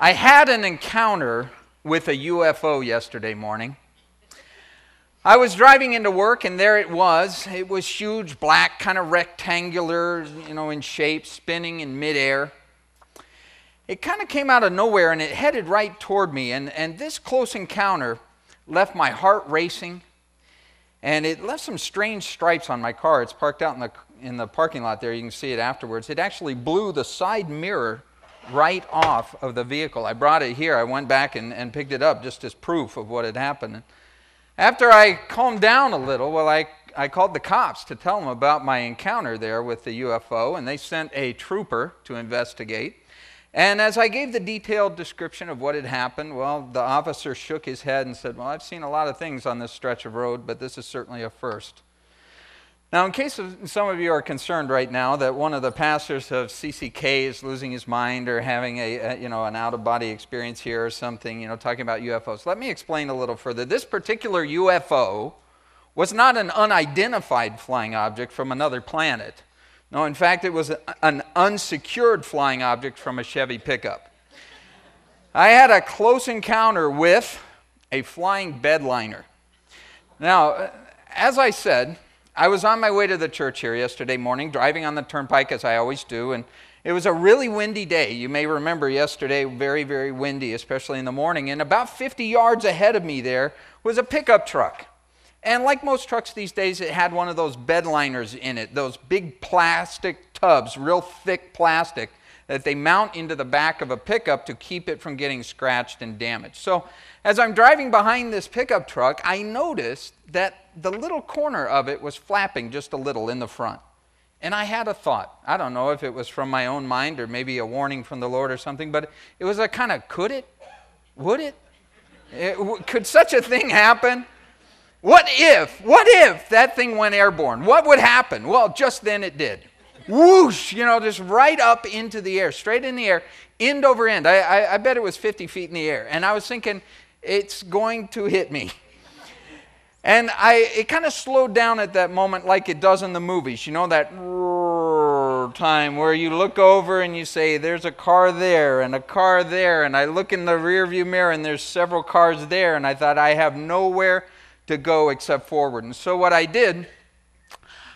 I had an encounter with a UFO yesterday morning. I was driving into work and there it was. It was huge, black, kind of rectangular, you know, in shape, spinning in midair. It kind of came out of nowhere and it headed right toward me. And, and this close encounter left my heart racing and it left some strange stripes on my car. It's parked out in the, in the parking lot there. You can see it afterwards. It actually blew the side mirror right off of the vehicle. I brought it here. I went back and, and picked it up just as proof of what had happened. After I calmed down a little, well, I, I called the cops to tell them about my encounter there with the UFO, and they sent a trooper to investigate. And as I gave the detailed description of what had happened, well, the officer shook his head and said, Well, I've seen a lot of things on this stretch of road, but this is certainly a first. Now, in case of, some of you are concerned right now that one of the pastors of CCK is losing his mind or having a, a you know an out of body experience here or something, you know, talking about UFOs, let me explain a little further. This particular UFO was not an unidentified flying object from another planet. No, in fact, it was an unsecured flying object from a Chevy pickup. I had a close encounter with a flying bedliner. Now, as I said, I was on my way to the church here yesterday morning, driving on the turnpike as I always do, and it was a really windy day. You may remember yesterday, very, very windy, especially in the morning. And about 50 yards ahead of me there was a pickup truck. And like most trucks these days, it had one of those bed liners in it, those big plastic tubs, real thick plastic, that they mount into the back of a pickup to keep it from getting scratched and damaged. So as I'm driving behind this pickup truck, I noticed that the little corner of it was flapping just a little in the front. And I had a thought. I don't know if it was from my own mind or maybe a warning from the Lord or something, but it was a kind of could it? Would it? it could such a thing happen? What if, what if that thing went airborne? What would happen? Well, just then it did. Whoosh, you know, just right up into the air, straight in the air, end over end. I, I, I bet it was 50 feet in the air. And I was thinking, it's going to hit me. And I, it kind of slowed down at that moment like it does in the movies. You know, that time where you look over and you say, there's a car there and a car there. And I look in the rearview mirror and there's several cars there. And I thought, I have nowhere to go except forward. And so what I did,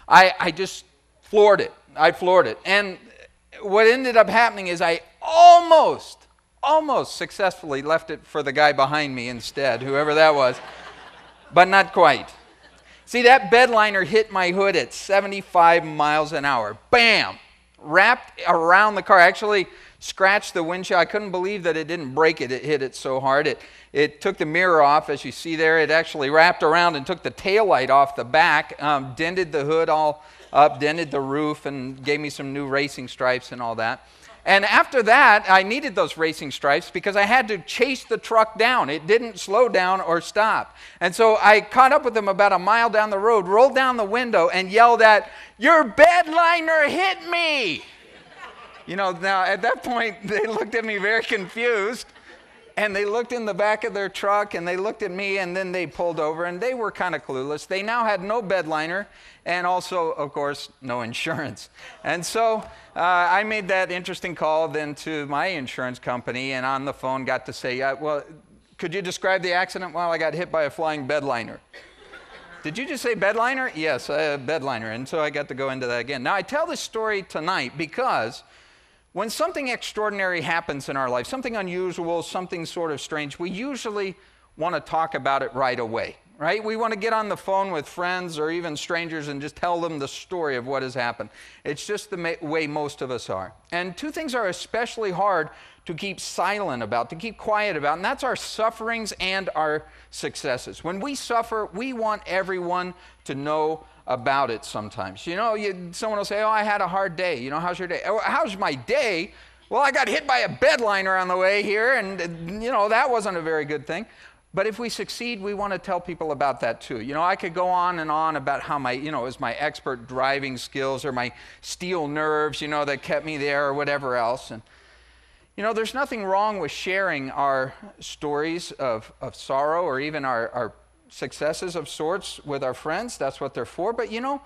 I, I just floored it. I floored it. And what ended up happening is I almost almost successfully left it for the guy behind me instead, whoever that was, but not quite. See, that bedliner hit my hood at 75 miles an hour. Bam! Wrapped around the car. Actually, scratched the windshield. I couldn't believe that it didn't break it. It hit it so hard. It, it took the mirror off, as you see there. It actually wrapped around and took the tail light off the back, um, dented the hood all up, dented the roof, and gave me some new racing stripes and all that. And after that, I needed those racing stripes because I had to chase the truck down. It didn't slow down or stop. And so I caught up with them about a mile down the road, rolled down the window, and yelled at, Your bedliner hit me! You know, now at that point, they looked at me very confused. And they looked in the back of their truck and they looked at me and then they pulled over and they were kind of clueless. They now had no bedliner and also, of course, no insurance. And so uh, I made that interesting call then to my insurance company and on the phone got to say, uh, Well, could you describe the accident? Well, I got hit by a flying bedliner. Did you just say bedliner? Yes, a bedliner. And so I got to go into that again. Now, I tell this story tonight because when something extraordinary happens in our life, something unusual, something sort of strange, we usually want to talk about it right away, right? We want to get on the phone with friends or even strangers and just tell them the story of what has happened. It's just the way most of us are. And two things are especially hard to keep silent about, to keep quiet about, and that's our sufferings and our successes. When we suffer, we want everyone to know about it sometimes. You know, you, someone will say, Oh, I had a hard day. You know, how's your day? Oh, how's my day? Well, I got hit by a bedliner on the way here, and, you know, that wasn't a very good thing. But if we succeed, we want to tell people about that too. You know, I could go on and on about how my, you know, it was my expert driving skills or my steel nerves, you know, that kept me there or whatever else. And, you know, there's nothing wrong with sharing our stories of, of sorrow or even our, our successes of sorts with our friends. That's what they're for. But you know,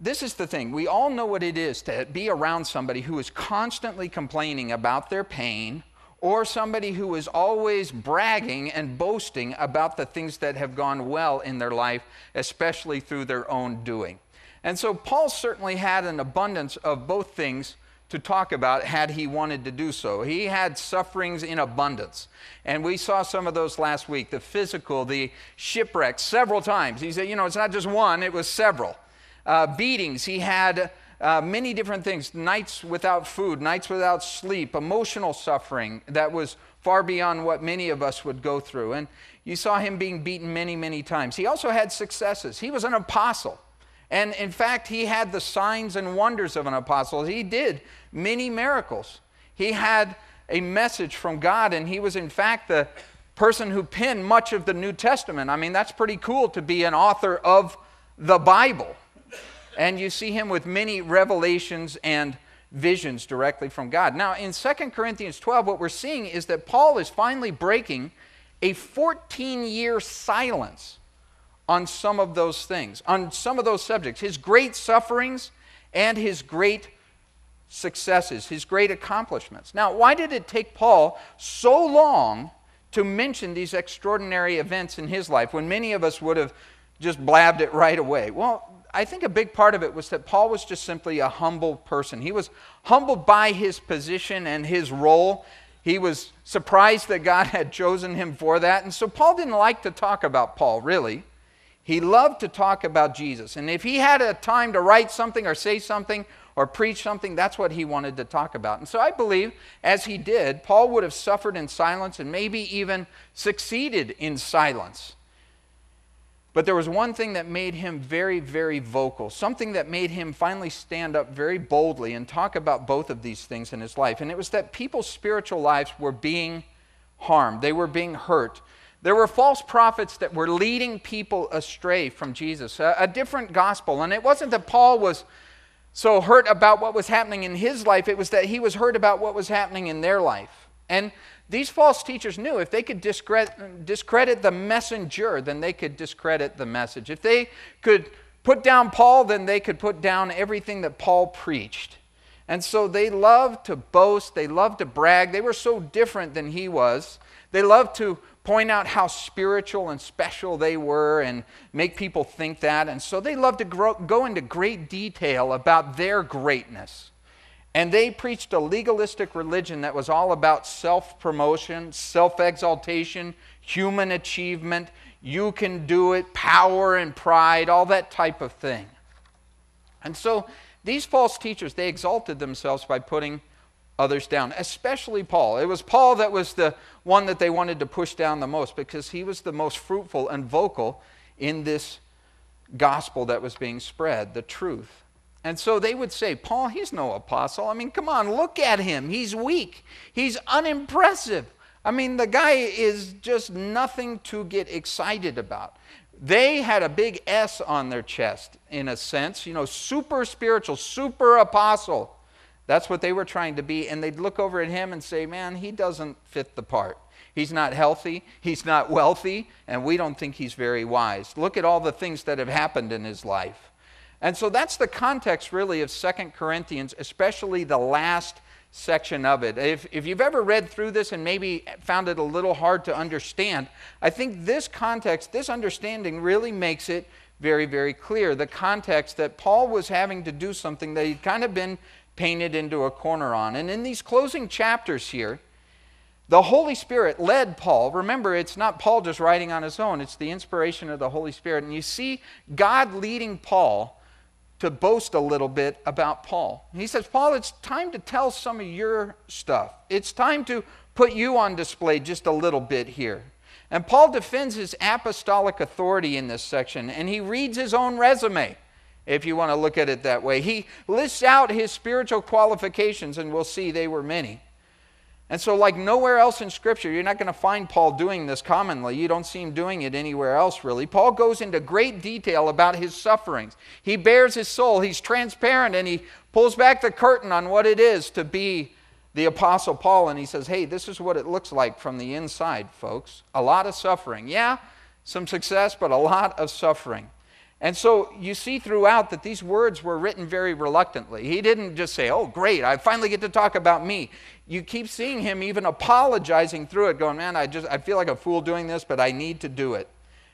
this is the thing. We all know what it is to be around somebody who is constantly complaining about their pain or somebody who is always bragging and boasting about the things that have gone well in their life, especially through their own doing. And so Paul certainly had an abundance of both things to talk about had he wanted to do so. He had sufferings in abundance. And we saw some of those last week the physical, the shipwrecks, several times. He said, you know, it's not just one, it was several. Uh, beatings, he had uh, many different things nights without food, nights without sleep, emotional suffering that was far beyond what many of us would go through. And you saw him being beaten many, many times. He also had successes. He was an apostle. And in fact, he had the signs and wonders of an apostle. He did many miracles. He had a message from God, and he was, in fact, the person who penned much of the New Testament. I mean, that's pretty cool to be an author of the Bible. And you see him with many revelations and visions directly from God. Now, in 2 Corinthians 12, what we're seeing is that Paul is finally breaking a 14 year silence on some of those things, on some of those subjects, his great sufferings and his great successes, his great accomplishments. Now, why did it take Paul so long to mention these extraordinary events in his life when many of us would have just blabbed it right away? Well, I think a big part of it was that Paul was just simply a humble person. He was humbled by his position and his role. He was surprised that God had chosen him for that. And so Paul didn't like to talk about Paul, really. He loved to talk about Jesus. And if he had a time to write something or say something or preach something, that's what he wanted to talk about. And so I believe, as he did, Paul would have suffered in silence and maybe even succeeded in silence. But there was one thing that made him very, very vocal, something that made him finally stand up very boldly and talk about both of these things in his life. And it was that people's spiritual lives were being harmed, they were being hurt. There were false prophets that were leading people astray from Jesus, a, a, different gospel. And it wasn't that Paul was so hurt about what was happening in his life, it was that he was hurt about what was happening in their life. And these false teachers knew if they could discredit, discredit the messenger, then they could discredit the message. If they could put down Paul, then they could put down everything that Paul preached. And so they loved to boast, they loved to brag. They were so different than he was. They loved to point out how spiritual and special they were and make people think that. And so they loved to grow, go into great detail about their greatness. And they preached a legalistic religion that was all about self promotion, self exaltation, human achievement. You can do it, power and pride, all that type of thing. And so these false teachers, they exalted themselves by putting others down, especially Paul. It was Paul that was the one that they wanted to push down the most because he was the most fruitful and vocal in this gospel that was being spread, the truth. And so they would say, Paul, he's no apostle. I mean, come on, look at him. He's weak, he's unimpressive. I mean, the guy is just nothing to get excited about. They had a big S on their chest, in a sense, you know, super spiritual, super apostle. That's what they were trying to be. And they'd look over at him and say, man, he doesn't fit the part. He's not healthy, he's not wealthy, and we don't think he's very wise. Look at all the things that have happened in his life. And so that's the context, really, of Second Corinthians, especially the last section of it. If, if you've ever read through this and maybe found it a little hard to understand, I think this context, this understanding really makes it very, very clear. The context that Paul was having to do something that he'd kind of been painted into a corner on. And in these closing chapters here, the Holy Spirit led Paul. Remember, it's not Paul just writing on his own, it's the inspiration of the Holy Spirit. And you see God leading Paul to boast a little bit about Paul. He says, Paul, it's time to tell some of your stuff. It's time to put you on display just a little bit here. And Paul defends his apostolic authority in this section, and he reads his own resume if you want to look at it that way. He lists out his spiritual qualifications, and we'll see they were many. And so, like nowhere else in Scripture, you're not going to find Paul doing this commonly. You don't see him doing it anywhere else, really. Paul goes into great detail about his sufferings. He bears his soul, he's transparent, and he pulls back the curtain on what it is to be the Apostle Paul. And he says, Hey, this is what it looks like from the inside, folks. A lot of suffering. Yeah, some success, but a lot of suffering. And so you see throughout that these words were written very reluctantly. He didn't just say, Oh, great, I finally get to talk about me. You keep seeing him even apologizing through it, going, Man, I just I feel like a fool doing this, but I need to do it.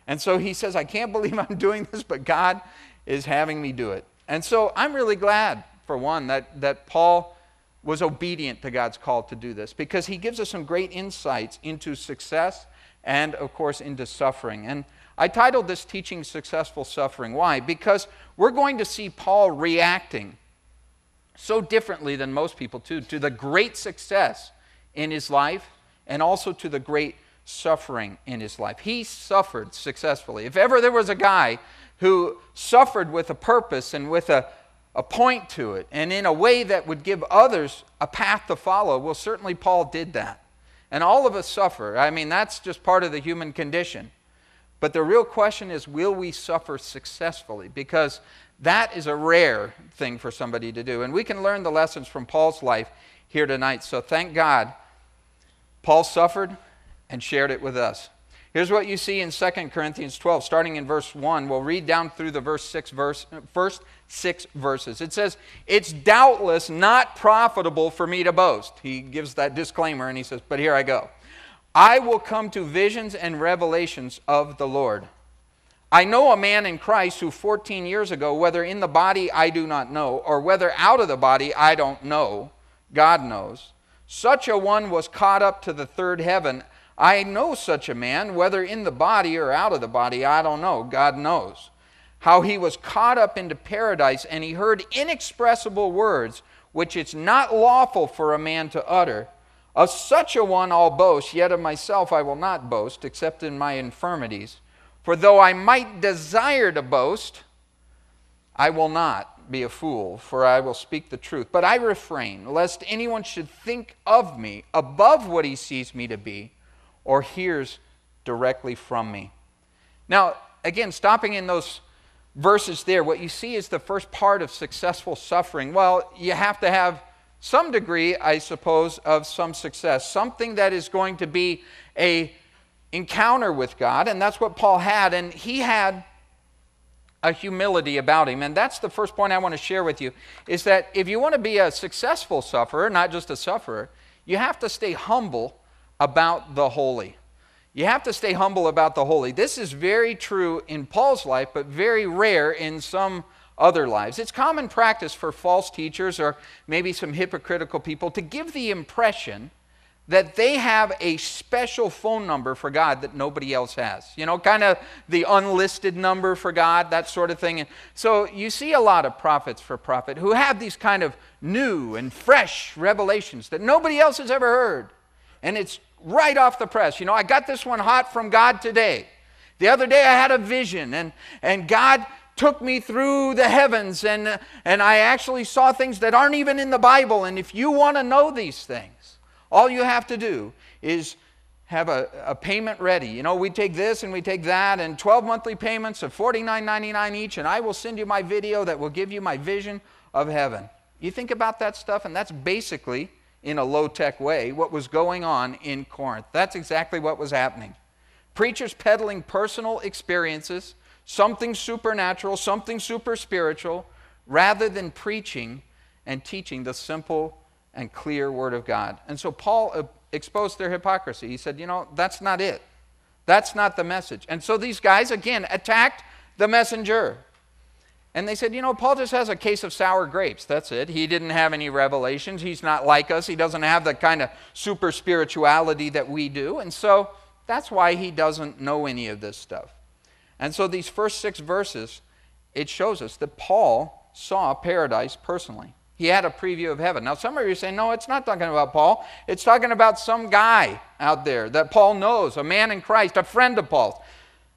And so he says, I can't believe I'm doing this, but God is having me do it. And so I'm really glad, for one, that, that Paul was obedient to God's call to do this because he gives us some great insights into success and, of course, into suffering. And I titled this teaching Successful Suffering. Why? Because we're going to see Paul reacting so differently than most people, too, to the great success in his life and also to the great suffering in his life. He suffered successfully. If ever there was a guy who suffered with a purpose and with a, a point to it, and in a way that would give others a path to follow, well, certainly Paul did that. And all of us suffer. I mean, that's just part of the human condition. But the real question is will we suffer successfully? Because that is a rare thing for somebody to do. And we can learn the lessons from Paul's life here tonight. So thank God Paul suffered and shared it with us. Here's what you see in 2 Corinthians 12, starting in verse 1. We'll read down through the verse six verse, first six verses. It says, It's doubtless not profitable for me to boast. He gives that disclaimer and he says, But here I go. I will come to visions and revelations of the Lord. I know a man in Christ who 14 years ago, whether in the body I do not know, or whether out of the body I don't know, God knows, such a one was caught up to the third heaven. I know such a man, whether in the body or out of the body, I don't know. God knows. How he was caught up into paradise and he heard inexpressible words which it's not lawful for a man to utter. Of such a one I'll boast, yet of myself I will not boast, except in my infirmities. For though I might desire to boast, I will not be a fool, for I will speak the truth. But I refrain, lest anyone should think of me above what he sees me to be or hears directly from me. Now, again, stopping in those verses there, what you see is the first part of successful suffering. Well, you have to have some degree, I suppose, of some success, something that is going to be a encounter with God, and that's what Paul had, and he had a humility about him. And that's the first point I want to share with you is that if you want to be a successful sufferer, not just a sufferer, you have to stay humble about the holy. You have to stay humble about the holy. This is very true in Paul's life, but very rare in some other lives. It's common practice for false teachers or maybe some hypocritical people to give the impression that they have a special phone number for God that nobody else has. You know, kind of the unlisted number for God, that sort of thing. And so you see a lot of prophets for profit who have these kind of new and fresh revelations that nobody else has ever heard. And it's right off the press. You know, I got this one hot from God today. The other day I had a vision and, and God took me through the heavens and, and I actually saw things that aren't even in the Bible. And if you want to know these things, all you have to do is have a, a payment ready. You know, we take this and we take that and 12 monthly payments of $49.99 each, and I will send you my video that will give you my vision of heaven. You think about that stuff, and that's basically, in a low tech way, what was going on in Corinth. That's exactly what was happening. Preachers peddling personal experiences something supernatural, something super spiritual, rather than preaching and teaching the simple and clear Word of God. And so Paul uh, exposed their hypocrisy. He said, You know, that's not it. That's not the message. And so these guys, again, attacked the messenger. And they said, You know, Paul just has a case of sour grapes. That's it. He didn't have any revelations. He's not like us. He doesn't have the kind of super spirituality that we do. And so that's why he doesn't know any of this stuff. And so these first six verses, it shows us that Paul saw paradise personally. He had a preview of heaven. Now, some of you saying, no, it's not talking about Paul. It's talking about some guy out there that Paul knows, a man in Christ, a friend of Paul's.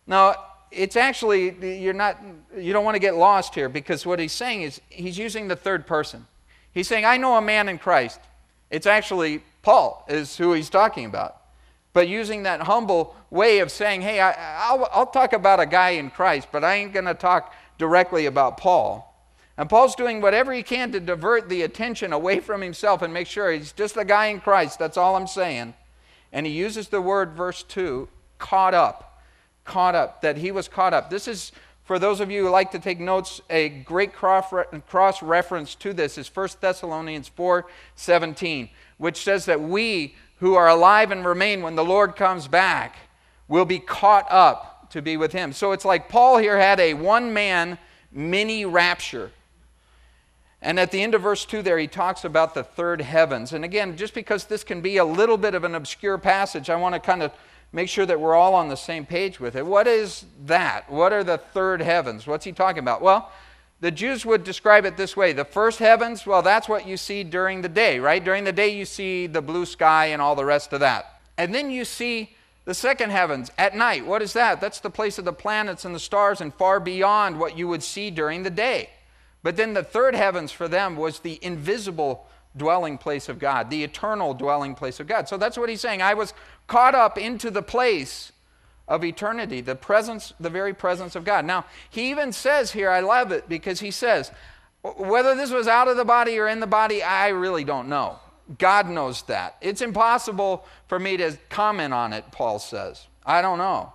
Now, it's actually, you're not, you don't want to get lost here because what he's saying is he's using the third person. He's saying, I know a man in Christ. It's actually Paul, is who he's talking about but using that humble way of saying, hey, I, will I'll talk about a guy in Christ, but I ain't going to talk directly about Paul. And Paul's doing whatever he can to divert the attention away from himself and make sure he's just a guy in Christ. That's all I'm saying. And he uses the word, verse 2, caught up. Caught up, that he was caught up. This is for those of you who like to take notes, a great cross reference to this is 1 Thessalonians 4 17, which says that we who are alive and remain when the Lord comes back will be caught up to be with him. So it's like Paul here had a one man mini rapture. And at the end of verse 2 there, he talks about the third heavens. And again, just because this can be a little bit of an obscure passage, I want to kind of make sure that we're all on the same page with it. What is that? What are the third heavens? What's he talking about? Well, the Jews would describe it this way the first heavens, well, that's what you see during the day, right? During the day, you see the blue sky and all the rest of that. And then you see the second heavens at night. What is that? That's the place of the planets and the stars and far beyond what you would see during the day. But then the third heavens for them was the invisible dwelling place of God, the eternal dwelling place of God. So that's what he's saying. I was caught up into the place of eternity, the presence, the very presence of God. Now, he even says here, I love it because he says, whether this was out of the body or in the body, I really don't know. God knows that. It's impossible for me to comment on it, Paul says. I don't know.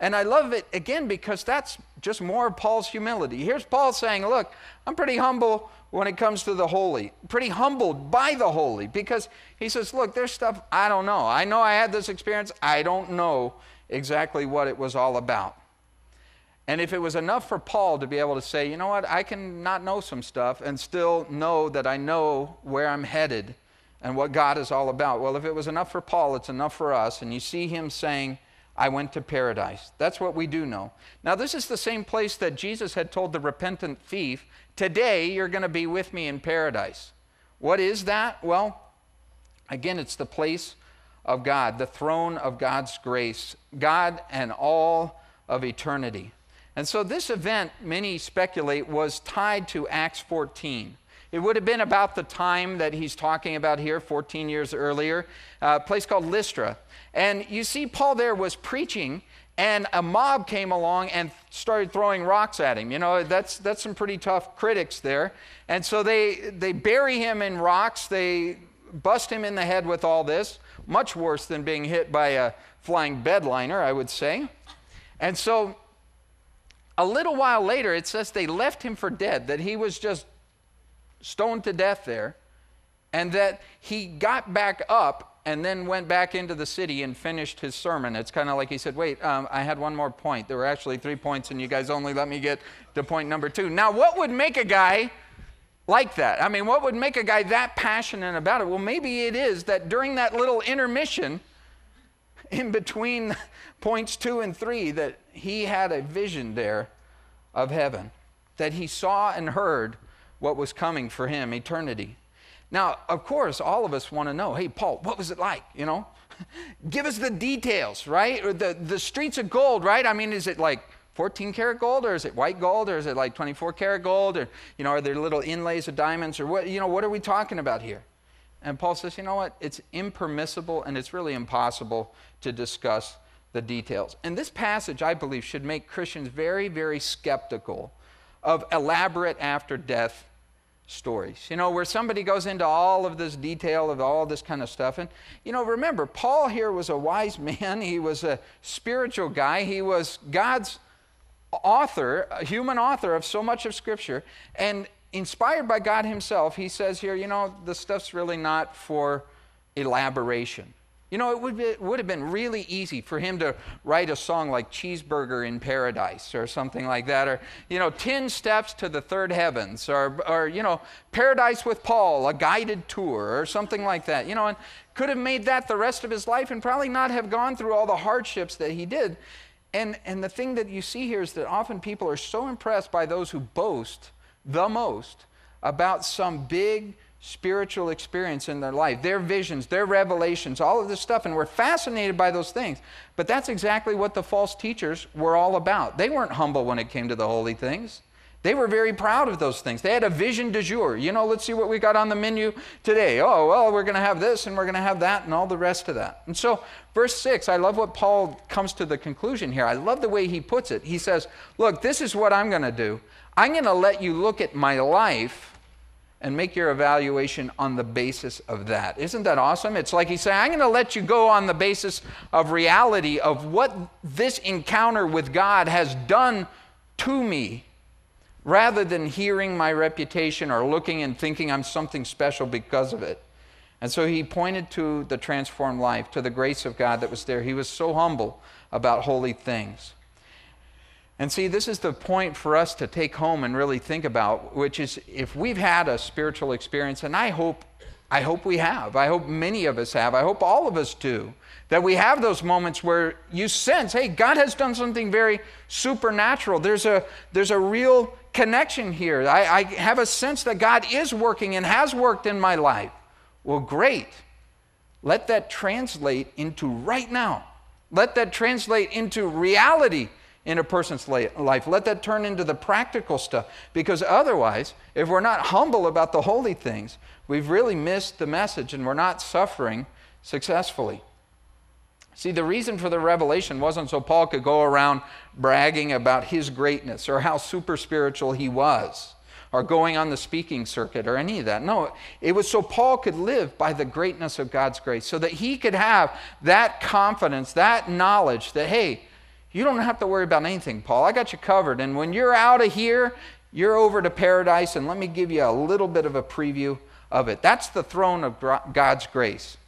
And I love it again because that's just more of Paul's humility. Here's Paul saying, Look, I'm pretty humble when it comes to the holy, pretty humbled by the holy because he says, Look, there's stuff I don't know. I know I had this experience, I don't know exactly what it was all about. And if it was enough for Paul to be able to say, you know what, I can not know some stuff and still know that I know where I'm headed and what God is all about. Well, if it was enough for Paul, it's enough for us. And you see him saying, I went to paradise. That's what we do know. Now, this is the same place that Jesus had told the repentant thief, Today you're going to be with me in paradise. What is that? Well, again, it's the place of God, the throne of God's grace, God and all of eternity. And so this event, many speculate, was tied to Acts 14. It would have been about the time that he's talking about here, 14 years earlier, uh, a place called Lystra. And you see, Paul there was preaching, and a mob came along and started throwing rocks at him. You know, that's, that's some pretty tough critics there. And so they, they bury him in rocks, they bust him in the head with all this much worse than being hit by a flying bedliner, I would say. And so a little while later, it says they left him for dead, that he was just stoned to death there, and that he got back up and then went back into the city and finished his sermon. It's kind of like he said, Wait, um, I had one more point. There were actually three points, and you guys only let me get to point number two. Now, what would make a guy like that. I mean, what would make a guy that passionate about it? Well, maybe it is that during that little intermission in between points two and three, that he had a vision there of heaven, that he saw and heard what was coming for him, eternity. Now, of course, all of us want to know hey, Paul, what was it like? You know, give us the details, right? Or the, the streets of gold, right? I mean, is it like 14 karat gold or is it white gold or is it like 24 karat gold or you know are there little inlays of diamonds or what you know what are we talking about here? And paul says you know what? It's impermissible and it's really impossible to discuss the details. And this passage i believe should make christians very very skeptical of elaborate after death stories. You know where somebody goes into all of this detail of all this kind of stuff and you know remember paul here was a wise man. He was a spiritual guy. He was god's author, a human author of so much of Scripture, and inspired by God Himself, He says here, you know, the stuff's really not for elaboration. You know, it would, be, it would have been really easy for him to write a song like Cheeseburger in Paradise or something like that, or, you know, 10 Steps to the Third Heavens, or, or, you know, Paradise with Paul, a guided tour, or something like that. You know, and could have made that the rest of his life and probably not have gone through all the hardships that he did. And, and the thing that you see here is that often people are so impressed by those who boast the most about some big spiritual experience in their life, their visions, their revelations, all of this stuff, and we're fascinated by those things. But that's exactly what the false teachers were all about. They weren't humble when it came to the holy things. They were very proud of those things. They had a vision du jour. You know, let's see what we got on the menu today. Oh, well, we're going to have this and we're going to have that and all the rest of that. And so, verse 6, I love what Paul comes to the conclusion here. I love the way he puts it. He says, Look, this is what I'm going to do. I'm going to let you look at my life and make your evaluation on the basis of that. Isn't that awesome? It's like he's saying, I'm going to let you go on the basis of reality of what this encounter with God has done to me rather than hearing my reputation or looking and thinking I'm something special because of it. And so he pointed to the transformed life, to the grace of God that was there. He was so humble about holy things. And see, this is the point for us to take home and really think about, which is if we've had a spiritual experience, and I hope, I hope we have. I hope many of us have. I hope all of us do. That we have those moments where you sense, hey, God has done something very supernatural. There's a, there's a real connection here. I, I have a sense that God is working and has worked in my life. Well, great. Let that translate into right now. Let that translate into reality in a person's life. Let that turn into the practical stuff. Because otherwise, if we're not humble about the holy things, we've really missed the message and we're not suffering successfully. See, the reason for the revelation wasn't so Paul could go around bragging about his greatness or how super spiritual he was or going on the speaking circuit or any of that. No, it was so Paul could live by the greatness of God's grace, so that he could have that confidence, that knowledge that, hey, you don't have to worry about anything, Paul. I got you covered. And when you're out of here, you're over to paradise, and let me give you a little bit of a preview of it. That's the throne of God's grace.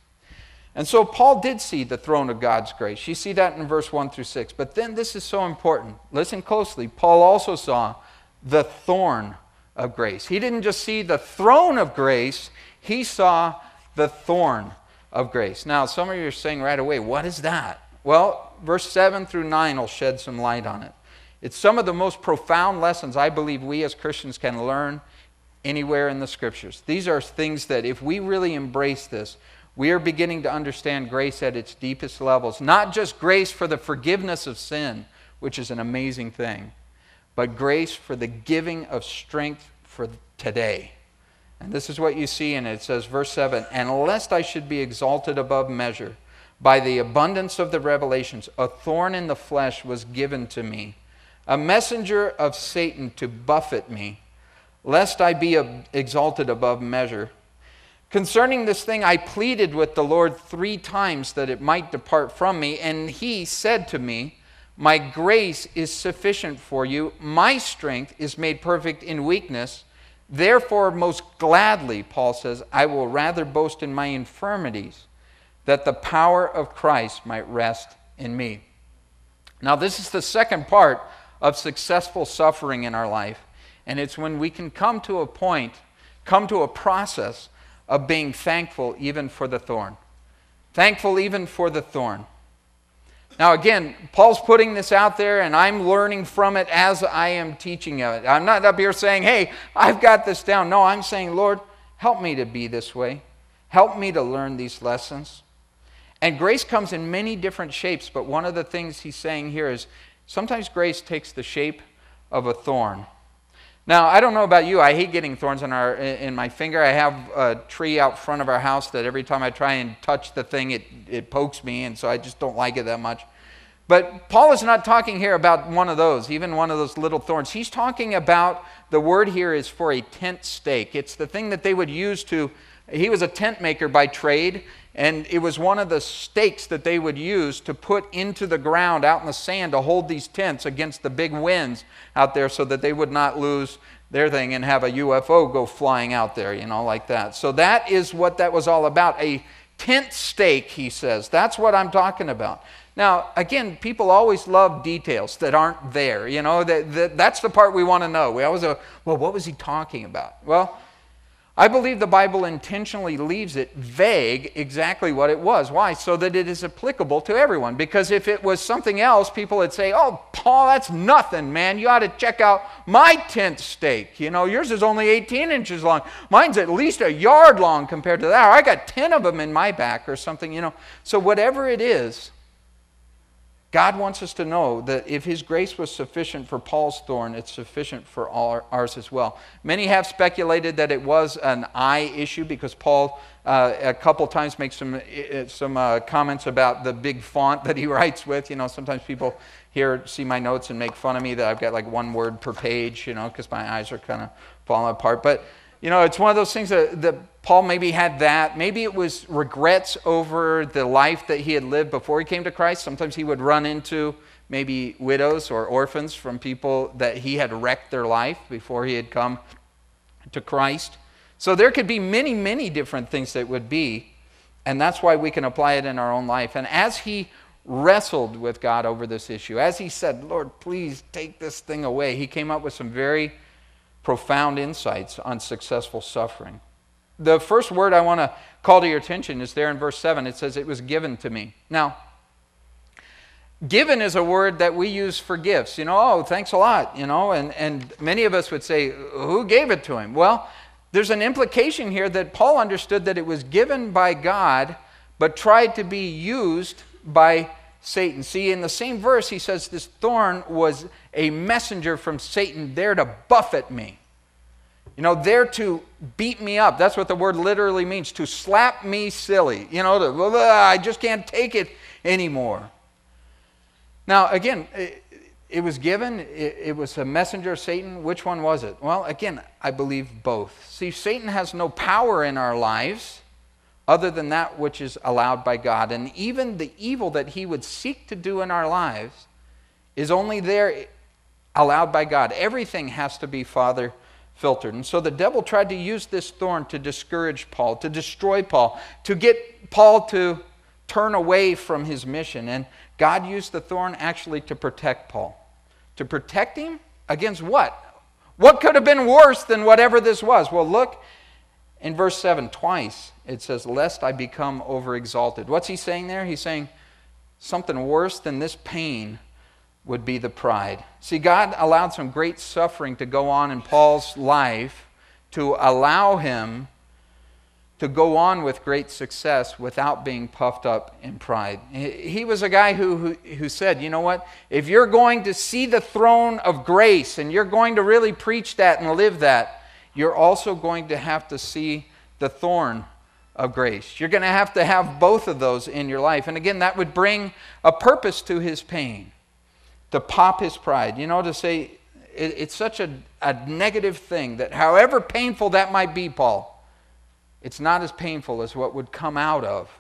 And so Paul did see the throne of God's grace. You see that in verse 1 through 6. But then this is so important. Listen closely. Paul also saw the thorn of grace. He didn't just see the throne of grace, he saw the thorn of grace. Now, some of you are saying right away, what is that? Well, verse 7 through 9 will shed some light on it. It's some of the most profound lessons I believe we as Christians can learn anywhere in the scriptures. These are things that if we really embrace this, we are beginning to understand grace at its deepest levels. Not just grace for the forgiveness of sin, which is an amazing thing, but grace for the giving of strength for today. And this is what you see in it. It says, verse 7 And lest I should be exalted above measure, by the abundance of the revelations, a thorn in the flesh was given to me, a messenger of Satan to buffet me, lest I be exalted above measure. Concerning this thing, I pleaded with the Lord three times that it might depart from me, and he said to me, My grace is sufficient for you. My strength is made perfect in weakness. Therefore, most gladly, Paul says, I will rather boast in my infirmities, that the power of Christ might rest in me. Now, this is the second part of successful suffering in our life, and it's when we can come to a point, come to a process of being thankful even for the thorn. Thankful even for the thorn. Now, again, Paul's putting this out there, and I'm learning from it as I am teaching it. I'm not up here saying, hey, I've got this down. No, I'm saying, Lord, help me to be this way. Help me to learn these lessons. And grace comes in many different shapes, but one of the things he's saying here is sometimes grace takes the shape of a thorn. Now, I don't know about you. I hate getting thorns in, our, in my finger. I have a tree out front of our house that every time I try and touch the thing, it, it pokes me, and so I just don't like it that much. But Paul is not talking here about one of those, even one of those little thorns. He's talking about the word here is for a tent stake. It's the thing that they would use to, he was a tent maker by trade, and it was one of the stakes that they would use to put into the ground out in the sand to hold these tents against the big winds out there so that they would not lose their thing and have a UFO go flying out there, you know, like that. So that is what that was all about. A tent stake, he says. That's what I'm talking about. Now, again, people always love details that aren't there. You know, that, that that's the part we want to know. We always go, well, what was he talking about? Well, I believe the Bible intentionally leaves it vague exactly what it was. Why? So that it is applicable to everyone. Because if it was something else, people would say, Oh, Paul, that's nothing, man. You ought to check out my tent stake. You know, yours is only 18 inches long. Mine's at least a yard long compared to that. I got 10 of them in my back or something, you know. So, whatever it is, God wants us to know that if His grace was sufficient for Paul's thorn, it's sufficient for all ours as well. Many have speculated that it was an eye issue because Paul uh, a couple times makes some, uh, some uh, comments about the big font that he writes with. You know, sometimes people here see my notes and make fun of me that I've got like one word per page, you know, because my eyes are kind of falling apart. But you know, it's one of those things that, that Paul maybe had that. Maybe it was regrets over the life that he had lived before he came to Christ. Sometimes he would run into maybe widows or orphans from people that he had wrecked their life before he had come to Christ. So there could be many, many different things that would be, and that's why we can apply it in our own life. And as he wrestled with God over this issue, as he said, Lord, please take this thing away, he came up with some very profound insights on successful suffering. The first word I want to call to your attention is there in verse 7. It says, It was given to me. Now, given is a word that we use for gifts. You know, oh, thanks a lot, you know, and, and many of us would say, Who gave it to him? Well, there's an implication here that Paul understood that it was given by God, but tried to be used by Satan. See, in the same verse, he says this thorn was a messenger from Satan there to buffet me. You know, there to beat me up. That's what the word literally means to slap me silly. You know, to, uh, I just can't take it anymore. Now, again, it, it was given, it, it was a messenger of Satan. Which one was it? Well, again, I believe both. See, Satan has no power in our lives other than that which is allowed by God. And even the evil that he would seek to do in our lives is only there allowed by God. Everything has to be Father filtered. And so the devil tried to use this thorn to discourage Paul, to destroy Paul, to get Paul to turn away from his mission. And God used the thorn actually to protect Paul. To protect him against what? What could have been worse than whatever this was? Well, look in verse 7, twice it says, Lest I become overexalted. What's he saying there? He's saying something worse than this pain would be the pride. See, God allowed some great suffering to go on in Paul's life to allow him to go on with great success without being puffed up in pride. He was a guy who, who, who, said, you know what? If you're going to see the throne of grace and you're going to really preach that and live that, you're also going to have to see the thorn of grace. You're going to have to have both of those in your life. And again, that would bring a purpose to his pain, to pop his pride. You know, to say, it, it's such a, a negative thing that however painful that might be, Paul, it's not as painful as what would come out of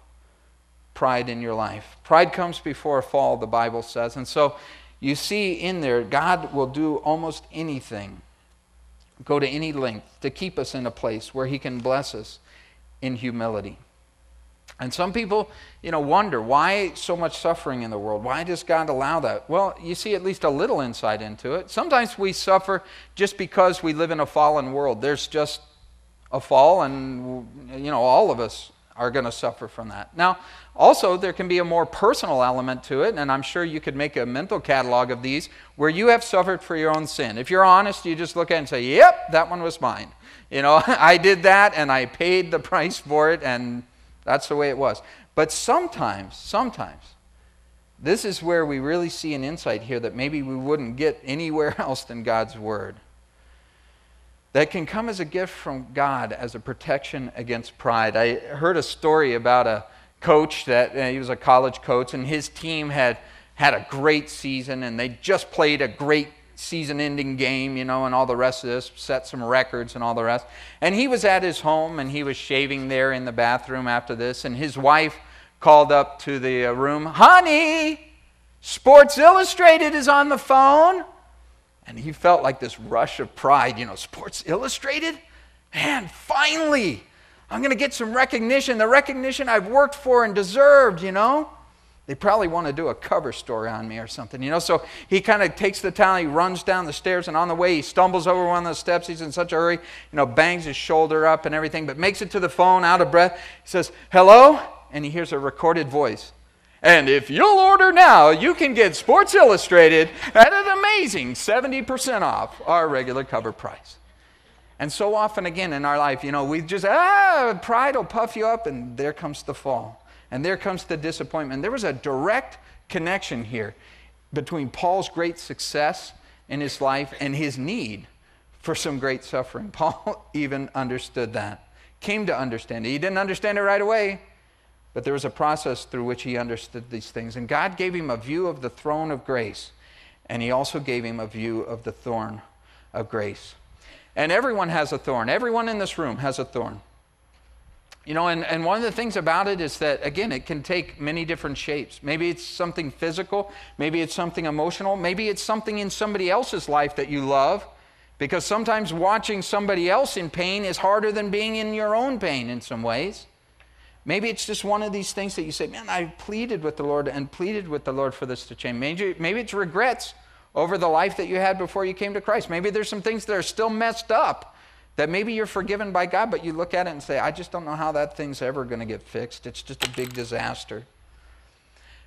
pride in your life. Pride comes before a fall, the Bible says. And so you see in there, God will do almost anything go to any length to keep us in a place where He can bless us in humility. And some people, you know, wonder why so much suffering in the world? Why does God allow that? Well, you see at least a little insight into it. Sometimes we suffer just because we live in a fallen world. There's just a fall, and, you know, all of us are going to suffer from that. Now, also, there can be a more personal element to it, and I'm sure you could make a mental catalog of these where you have suffered for your own sin. If you're honest, you just look at it and say, Yep, that one was mine. You know, I did that and I paid the price for it, and that's the way it was. But sometimes, sometimes, this is where we really see an insight here that maybe we wouldn't get anywhere else than God's Word. That can come as a gift from God as a protection against pride. I heard a story about a coach that uh, he was a college coach, and his team had had a great season, and they just played a great season-ending game, you know, and all the rest of this, set some records and all the rest. And he was at his home, and he was shaving there in the bathroom after this, and his wife called up to the uh, room, "Honey, Sports Illustrated is on the phone." And he felt like this rush of pride, you know, Sports Illustrated? Man, finally! I'm going to get some recognition, the recognition I've worked for and deserved, you know? They probably want to do a cover story on me or something, you know? So he kind of takes the towel, he runs down the stairs, and on the way, he stumbles over one of the steps. He's in such a hurry, you know, bangs his shoulder up and everything, but makes it to the phone out of breath. He says, Hello? And he hears a recorded voice. And if you'll order now, you can get Sports Illustrated at an amazing 70% off our regular cover price. And so often again in our life, you know, we just, ah, pride will puff you up, and there comes the fall. And there comes the disappointment. There was a direct connection here between Paul's great success in his life and his need for some great suffering. Paul even understood that, came to understand it. He didn't understand it right away, but there was a process through which he understood these things. And God gave him a view of the throne of grace, and he also gave him a view of the thorn of grace. And everyone has a thorn. Everyone in this room has a thorn. You know, and, and one of the things about it is that, again, it can take many different shapes. Maybe it's something physical, maybe it's something emotional, maybe it's something in somebody else's life that you love, because sometimes watching somebody else in pain is harder than being in your own pain in some ways. Maybe it's just one of these things that you say, man, I pleaded with the Lord and pleaded with the Lord for this to change. Maybe, maybe it's regrets over the life that you had before you came to Christ. Maybe there's some things that are still messed up that maybe you're forgiven by God, but you look at it and say, I just don't know how that thing's ever going to get fixed. It's just a big disaster.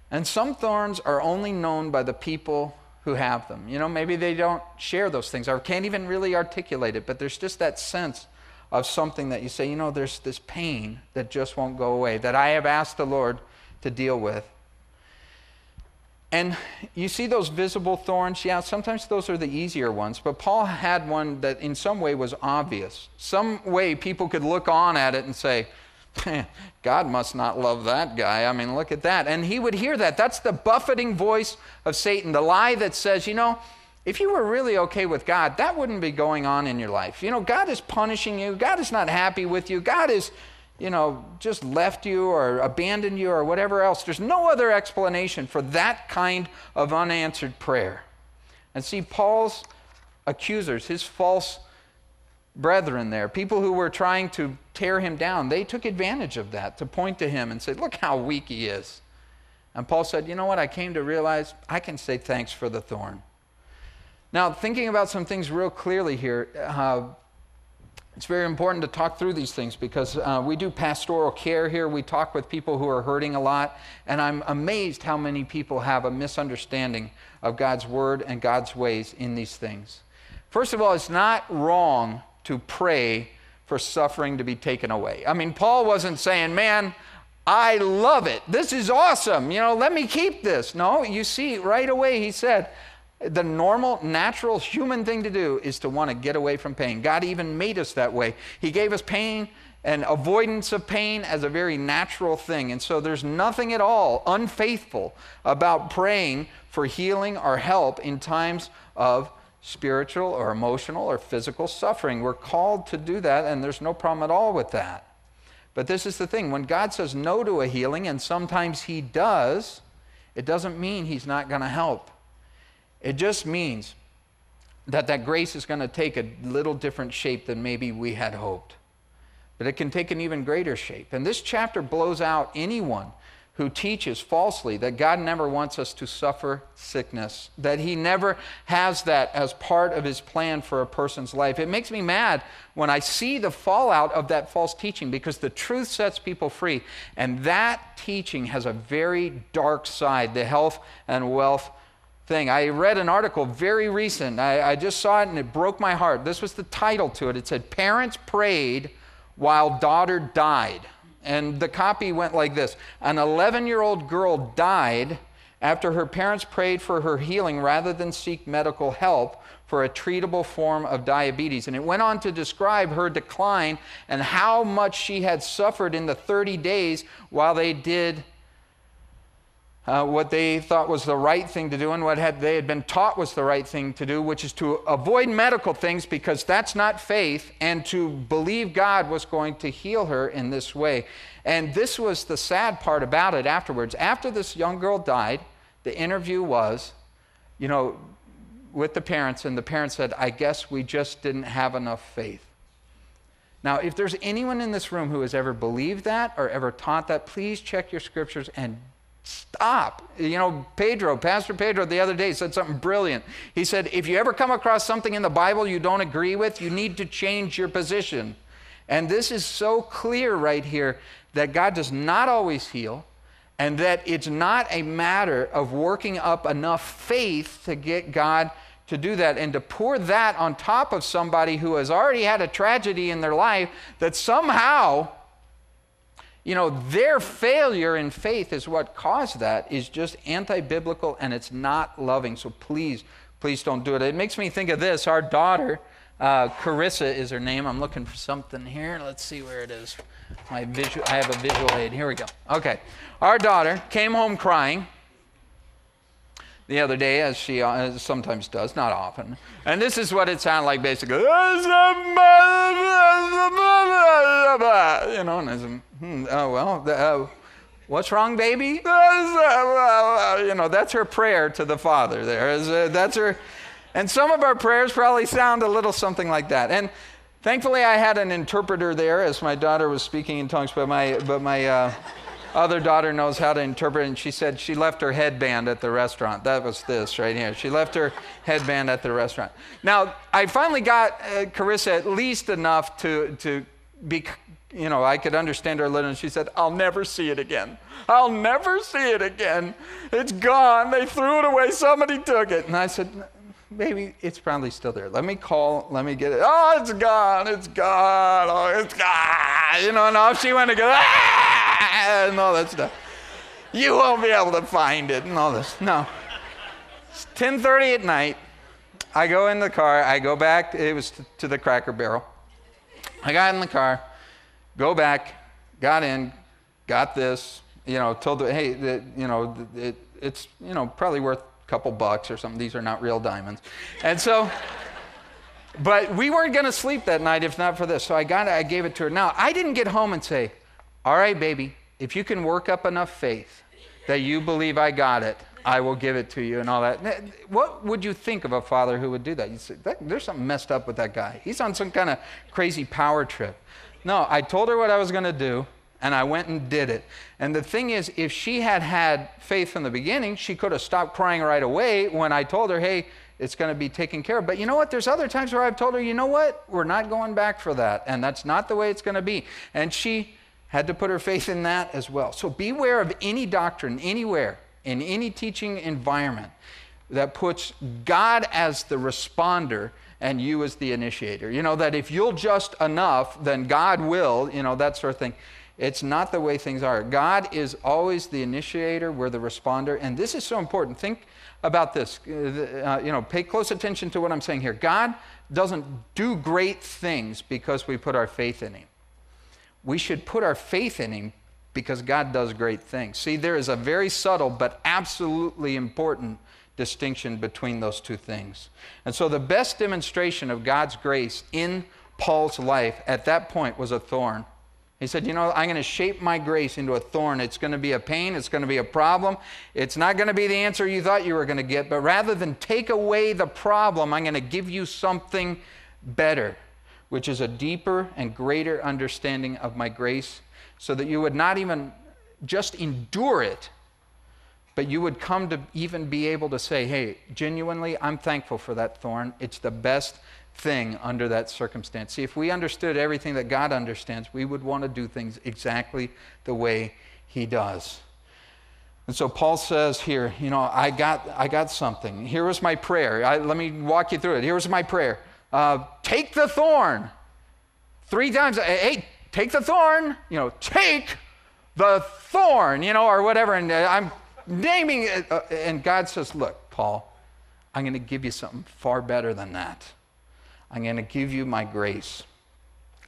And some thorns are only known by the people who have them. You know, maybe they don't share those things or can't even really articulate it, but there's just that sense of something that you say, you know, there's this pain that just won't go away, that I have asked the Lord to deal with. And you see those visible thorns? Yeah, sometimes those are the easier ones. But Paul had one that in some way was obvious. Some way people could look on at it and say, God must not love that guy. I mean, look at that. And he would hear that. That's the buffeting voice of Satan, the lie that says, you know, if you were really okay with God, that wouldn't be going on in your life. You know, God is punishing you, God is not happy with you, God is you know, just left you or abandoned you or whatever else. There's no other explanation for that kind of unanswered prayer. And see, Paul's accusers, his false brethren there, people who were trying to tear him down, they took advantage of that to point to him and say, Look how weak he is. And Paul said, You know what? I came to realize I can say thanks for the thorn. Now, thinking about some things real clearly here, uh, it's very important to talk through these things because uh, we do pastoral care here. We talk with people who are hurting a lot, and I'm amazed how many people have a misunderstanding of God's word and God's ways in these things. First of all, it's not wrong to pray for suffering to be taken away. I mean, Paul wasn't saying, man, I love it. This is awesome. You know, let me keep this. No, you see, right away he said, the normal, natural human thing to do is to want to get away from pain. God even made us that way. He gave us pain and avoidance of pain as a very natural thing. And so there's nothing at all unfaithful about praying for healing or help in times of spiritual or emotional or physical suffering. We're called to do that, and there's no problem at all with that. But this is the thing when God says no to a healing, and sometimes He does, it doesn't mean He's not going to help. It just means that that grace is going to take a little different shape than maybe we had hoped. But it can take an even greater shape. And this chapter blows out anyone who teaches falsely that God never wants us to suffer sickness, that He never has that as part of His plan for a person's life. It makes me mad when I see the fallout of that false teaching because the truth sets people free. And that teaching has a very dark side the health and wealth thing. I read an article very recent. I, I, just saw it and it broke my heart. This was the title to it. It said, Parents Prayed While Daughter Died. And the copy went like this An 11 year old girl died after her parents prayed for her healing rather than seek medical help for a treatable form of diabetes. And it went on to describe her decline and how much she had suffered in the 30 days while they did uh, what they thought was the right thing to do and what had, they had been taught was the right thing to do, which is to avoid medical things because that's not faith, and to believe God was going to heal her in this way. And this was the sad part about it afterwards. After this young girl died, the interview was, you know, with the parents, and the parents said, I guess we just didn't have enough faith. Now, if there's anyone in this room who has ever believed that or ever taught that, please check your scriptures and Stop. You know, Pedro, Pastor Pedro, the other day said something brilliant. He said, if you ever come across something in the Bible you don't agree with, you need to change your position. And this is so clear right here that God does not always heal, and that it's not a matter of working up enough faith to get God to do that and to pour that on top of somebody who has already had a tragedy in their life that somehow you know, their failure in faith is what caused that, is just anti biblical and it's not loving. So please, please don't do it. It makes me think of this. Our daughter, uh, Carissa is her name. I'm looking for something here. Let's see where it is. My visual, I have a visual aid. Here we go. Okay. Our daughter came home crying the other day, as she uh, sometimes does, not often. And this is what it sounded like basically. You know, and Hmm, oh, well, uh, what's wrong, baby? you know, that's her prayer to the Father there. Uh, that's her. And some of our prayers probably sound a little something like that. And thankfully, I had an interpreter there as my daughter was speaking in tongues, but my, but my, uh, other daughter knows how to interpret, and she said she left her headband at the restaurant. That was this right here. She left her headband at the restaurant. Now, I finally got uh, Carissa at least enough to, to be, you know, I could understand her a little, and she said, I'll never see it again. I'll never see it again. It's gone. They threw it away. Somebody took it. And I said, maybe it's probably still there. Let me call, let me get it. Oh, it's gone, it's gone, oh, it's gone. You know, and off she went to go, ah, and all that stuff. You won't be able to find it and all this. No. It's 10.30 at night. I go in the car. I go back. It was to the Cracker Barrel. I got in the car, go back, got in, got this, you know, told the, hey, the, you know, it, it's, you know, probably worth a couple bucks or something. These are not real diamonds. And so, but we weren't going to sleep that night if not for this. So I got it, I gave it to her. Now, I didn't get home and say, All right, baby, if you can work up enough faith that you believe I got it, I will give it to you and all that. What would you think of a father who would do that? You say, There's something messed up with that guy. He's on some kind of crazy power trip. No, I told her what I was going to do and I went and did it. And the thing is, if she had had faith from the beginning, she could have stopped crying right away when I told her, hey, it's going to be taken care of. But you know what? There's other times where I've told her, you know what? We're not going back for that. And that's not the way it's going to be. And she had to put her faith in that as well. So beware of any doctrine, anywhere, in any teaching environment that puts God as the responder and you as the initiator. You know, that if you'll just enough, then God will, you know, that sort of thing. It's not the way things are. God is always the initiator, we're the responder. And this is so important. Think about this. Uh, uh, you know, pay close attention to what I'm saying here. God doesn't do great things because we put our faith in Him. We should put our faith in Him because God does great things. See, there is a very subtle but absolutely important distinction between those two things. And so, the best demonstration of God's grace in Paul's life at that point was a thorn. He said, You know, I'm going to shape my grace into a thorn. It's going to be a pain. It's going to be a problem. It's not going to be the answer you thought you were going to get, but rather than take away the problem, I'm going to give you something better, which is a deeper and greater understanding of my grace, so that you would not even just endure it, but you would come to even be able to say, Hey, genuinely, I'm thankful for that thorn. It's the best thing under that circumstance. See, if we understood everything that God understands, we would want to do things exactly the way He does. And so Paul says here, you know, I got, I got something. Here was my prayer. I, let me walk you through it. Here was my prayer. Uh, take the thorn. Three times, hey, take the thorn. You know, take the thorn, you know, or whatever. And uh, I'm naming it. Uh, and God says, look, Paul, I'm going to give you something far better than that. I'm going to give you my grace.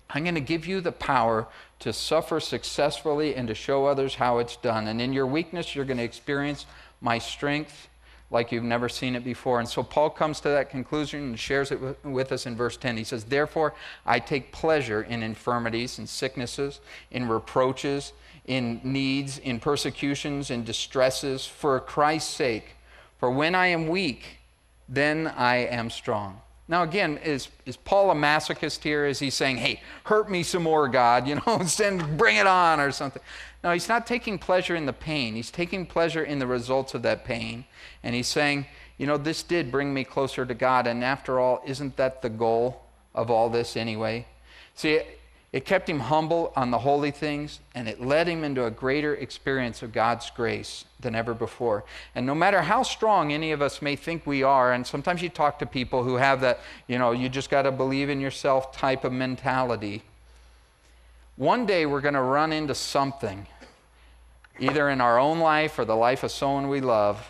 I'm going to give you the power to suffer successfully and to show others how it's done. And in your weakness, you're going to experience my strength like you've never seen it before. And so Paul comes to that conclusion and shares it with, us in verse 10. He says, Therefore, I take pleasure in infirmities and sicknesses, in reproaches, in needs, in persecutions, in distresses, for Christ's sake. For when I am weak, then I am strong. Now, again, is, is Paul a masochist here? Is he saying, hey, hurt me some more, God, you know, send, bring it on or something? No, he's not taking pleasure in the pain. He's taking pleasure in the results of that pain. And he's saying, you know, this did bring me closer to God. And after all, isn't that the goal of all this anyway? See, it kept him humble on the holy things, and it led him into a greater experience of God's grace than ever before. And no matter how strong any of us may think we are, and sometimes you talk to people who have that, you know, you just got to believe in yourself type of mentality. One day we're going to run into something, either in our own life or the life of someone we love,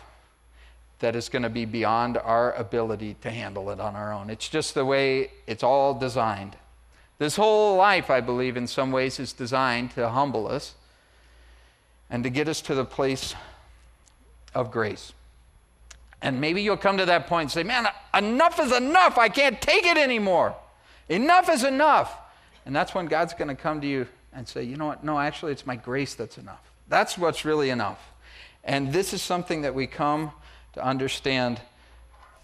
that is going to be beyond our ability to handle it on our own. It's just the way it's all designed. This whole life, I believe, in some ways, is designed to humble us and to get us to the place of grace. And maybe you'll come to that point and say, Man, enough is enough. I can't take it anymore. Enough is enough. And that's when God's going to come to you and say, you know what? No, actually, it's my grace that's enough. That's what's really enough. And this is something that we come to understand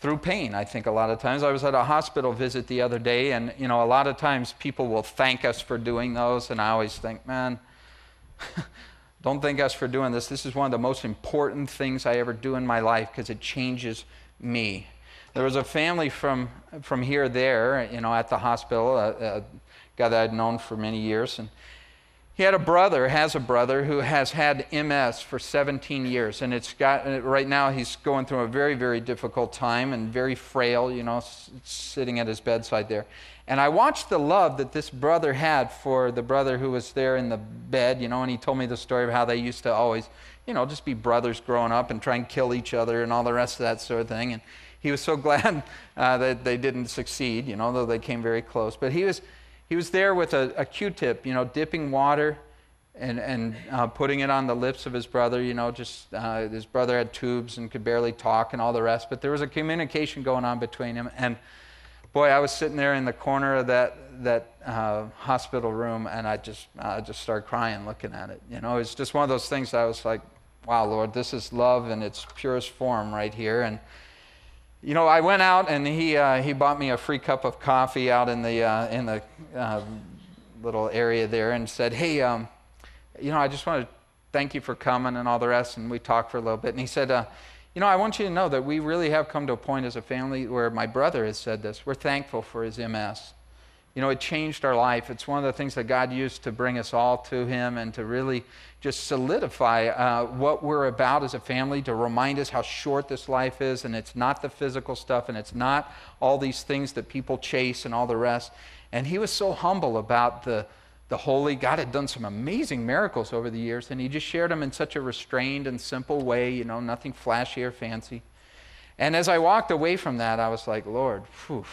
through pain, I think, a lot of times. I was at a hospital visit the other day, and, you know, a lot of times people will thank us for doing those, and I always think, man, don't thank us for doing this. This is one of the most important things I ever do in my life because it changes me. There was a family from, from here there, you know, at the hospital, a, a guy that I'd known for many years, and he had a brother, has a brother who has had MS for 17 years, and it's got right now he's going through a very, very difficult time and very frail, you know, sitting at his bedside there. And I watched the love that this brother had for the brother who was there in the bed, you know, and he told me the story of how they used to always, you know, just be brothers growing up and try and kill each other and all the rest of that sort of thing. And he was so glad uh, that they didn't succeed, you know, though they came very close. But he was he was there with a a Q-tip, you know, dipping water and, and uh, putting it on the lips of his brother, you know, just uh, his brother had tubes and could barely talk and all the rest. But there was a communication going on between him. And boy, I was sitting there in the corner of that, that uh, hospital room and I just, I just started crying looking at it. You know, it's just one of those things I was like, wow, Lord, this is love in its purest form right here. And you know, I went out and he, uh, he bought me a free cup of coffee out in the, uh, in the uh, little area there and said, hey, um, you know, I just want to thank you for coming and all the rest. And we talked for a little bit. And he said, uh, you know, I want you to know that we really have come to a point as a family where my brother has said this. We're thankful for his MS. You know, it changed our life. It's one of the things that God used to bring us all to him and to really just solidify uh, what we're about as a family, to remind us how short this life is, and it's not the physical stuff, and it's not all these things that people chase and all the rest. And he was so humble about the, the holy. God had done some amazing miracles over the years, and he just shared them in such a restrained and simple way, you know, nothing flashy or fancy. And as I walked away from that, I was like, Lord, whew,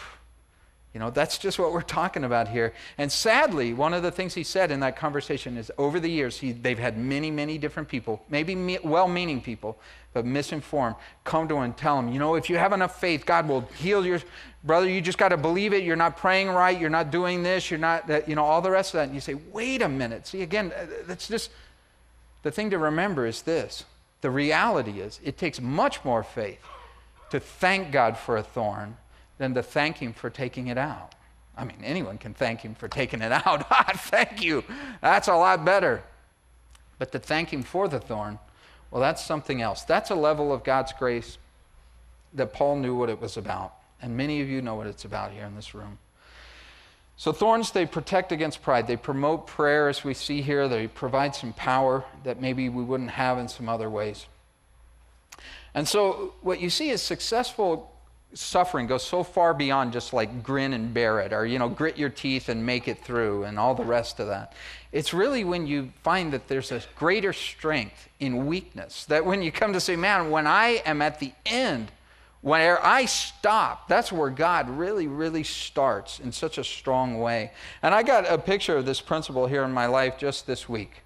you know, that's just what we're talking about here. And sadly, one of the things he said in that conversation is over the years, he, they've had many, many different people, maybe me, well meaning people, but misinformed, come to him and tell him, you know, if you have enough faith, God will heal your brother. You just got to believe it. You're not praying right. You're not doing this. You're not, you know, all the rest of that. And you say, wait a minute. See, again, uh, that's just the thing to remember is this the reality is it takes much more faith to thank God for a thorn than to thank Him for taking it out. I mean, anyone can thank Him for taking it out. Ah, thank you. That's a lot better. But to thank Him for the thorn, well, that's something else. That's a level of God's grace that Paul knew what it was about. And many of you know what it's about here in this room. So, thorns, they protect against pride. They promote prayer, as we see here. They provide some power that maybe we wouldn't have in some other ways. And so, what you see is successful suffering goes so far beyond just like grin and bear it or you know grit your teeth and make it through and all the rest of that. It's really when you find that there's a greater strength in weakness that when you come to say man when i am at the end where i stop that's where god really really starts in such a strong way. And i got a picture of this principle here in my life just this week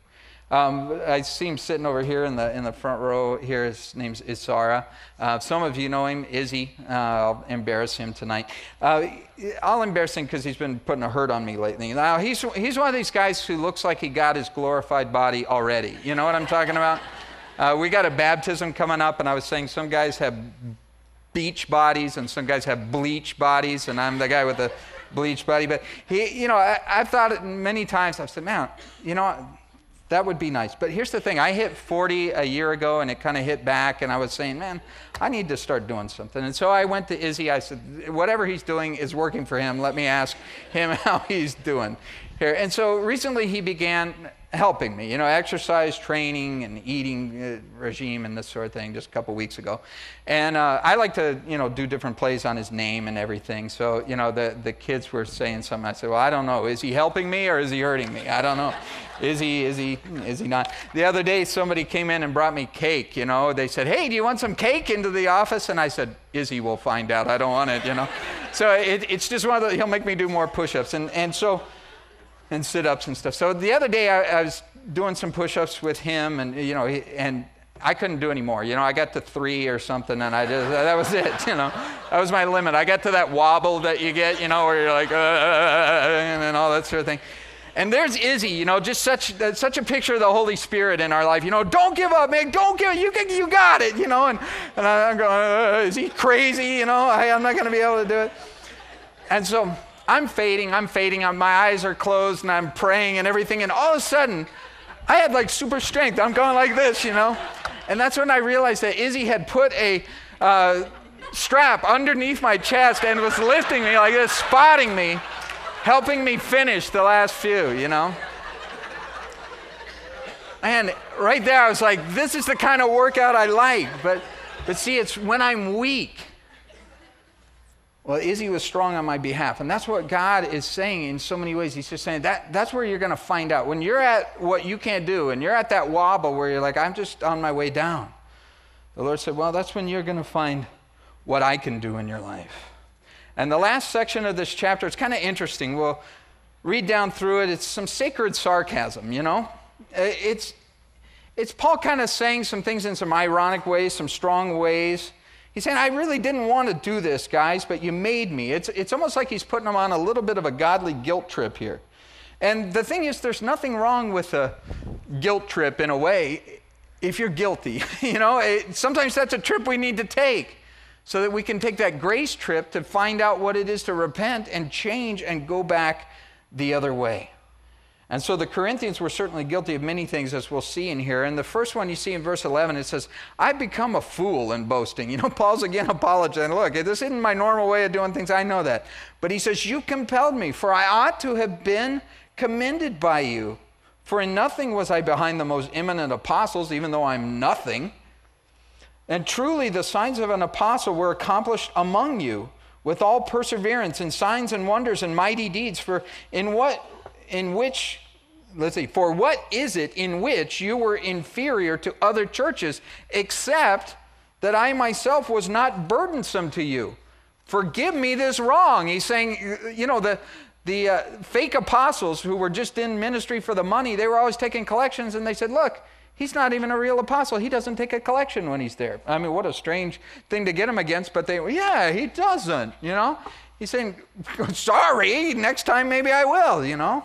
um, I see him sitting over here in the in the front row. Here, his name's Isara. Uh, some of you know him, Izzy. Uh, I'll embarrass him tonight. Uh, I'll embarrass him because he's been putting a hurt on me lately. Now he's he's one of these guys who looks like he got his glorified body already. You know what I'm talking about? Uh, we got a baptism coming up, and I was saying some guys have beach bodies and some guys have bleach bodies, and I'm the guy with the bleach body. But he, you know, I, have thought it many times. I've said, man, you know that would be nice. But here's the thing I hit 40 a year ago and it kind of hit back, and I was saying, man, I need to start doing something. And so I went to Izzy. I said, whatever he's doing is working for him. Let me ask him how he's doing here. And so recently he began helping me, you know, exercise training and eating uh, regime and this sort of thing just a couple weeks ago. And uh, I like to, you know, do different plays on his name and everything. So, you know, the, the kids were saying something. I said, well, I don't know. Is he helping me or is he hurting me? I don't know. Is he, is he, is he not? The other day, somebody came in and brought me cake, you know. They said, hey, do you want some cake into the office? And I said, Izzy will find out. I don't want it, you know. so it, it's just one of the, he'll make me do more push-ups. And, and so, and sit-ups and stuff. So the other day I, I was doing some push-ups with him, and you know, he, and I couldn't do any more. You know, I got to three or something, and I just that was it. You know, that was my limit. I got to that wobble that you get, you know, where you're like, uh, and then all that sort of thing. And there's Izzy, you know, just such uh, such a picture of the Holy Spirit in our life. You know, don't give up, man. Don't give it. You can, you got it. You know, and, and I'm going, uh, is he crazy? You know, I, I'm not going to be able to do it. And so I'm fading. I'm fading. My eyes are closed, and I'm praying and everything. And all of a sudden, I had like super strength. I'm going like this, you know. And that's when I realized that Izzy had put a uh, strap underneath my chest and was lifting me like this, spotting me helping me finish the last few, you know? And right there, I was like, this is the kind of workout I like. But, but see, it's when I'm weak. Well, Izzy was strong on my behalf. And that's what God is saying in so many ways. He's just saying that that's where you're going to find out. When you're at what you can't do and you're at that wobble where you're like, I'm just on my way down, the Lord said, Well, that's when you're going to find what I can do in your life. And the last section of this chapter, it's kind of interesting. We'll read down through it. It's some sacred sarcasm, you know? It's, it's Paul kind of saying some things in some ironic ways, some strong ways. He's saying, I really didn't want to do this, guys, but you made me. It's, it's almost like he's putting them on a little bit of a godly guilt trip here. And the thing is, there's nothing wrong with a guilt trip in a way if you're guilty. you know, it, sometimes that's a trip we need to take so that we can take that grace trip to find out what it is to repent and change and go back the other way. And so the Corinthians were certainly guilty of many things, as we'll see in here. And the first one you see in verse 11, it says, I've become a fool in boasting. You know, Paul's again apologizing. Look, this isn't my normal way of doing things. I know that. But he says, You compelled me, for I ought to have been commended by you. For in nothing was I behind the most eminent apostles, even though I'm nothing. And truly, the signs of an apostle were accomplished among you with all perseverance and signs and wonders and mighty deeds. For in what, in which, let's see, for what is it in which you were inferior to other churches, except that I myself was not burdensome to you? Forgive me this wrong. He's saying, you know, the, the uh, fake apostles who were just in ministry for the money, they were always taking collections, and they said, look, He's not even a real apostle. He doesn't take a collection when he's there. I mean, what a strange thing to get him against, but they, yeah, he doesn't, you know? He's saying, sorry, next time maybe I will, you know?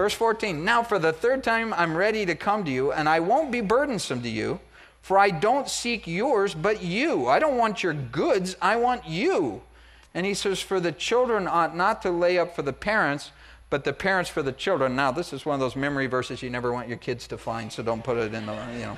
Verse 14, now for the third time I'm ready to come to you, and I won't be burdensome to you, for I don't seek yours, but you. I don't want your goods, I want you. And he says, for the children ought not to lay up for the parents, but the parents for the children. Now, this is one of those memory verses you never want your kids to find, so don't put it in the, you know,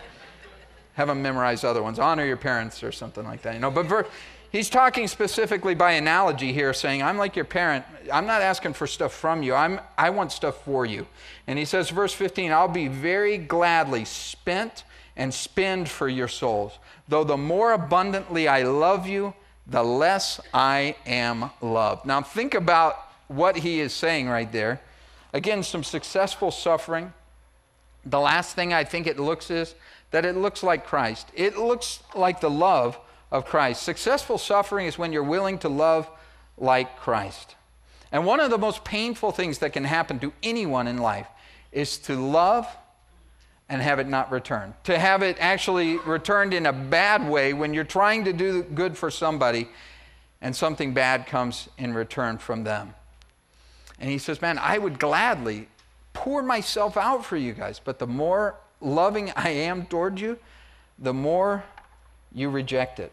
have them memorize other ones. Honor your parents or something like that, you know. But ver- he's talking specifically by analogy here, saying, I'm like your parent. I'm not asking for stuff from you, I'm, I want stuff for you. And he says, verse 15, I'll be very gladly spent and spend for your souls. Though the more abundantly I love you, the less I am loved. Now, think about what he is saying right there. Again, some successful suffering. The last thing I think it looks is that it looks like Christ. It looks like the love of Christ. Successful suffering is when you're willing to love like Christ. And one of the most painful things that can happen to anyone in life is to love and have it not returned. To have it actually returned in a bad way when you're trying to do good for somebody and something bad comes in return from them. And he says, Man, I would gladly pour myself out for you guys, but the more loving I am toward you, the more you reject it.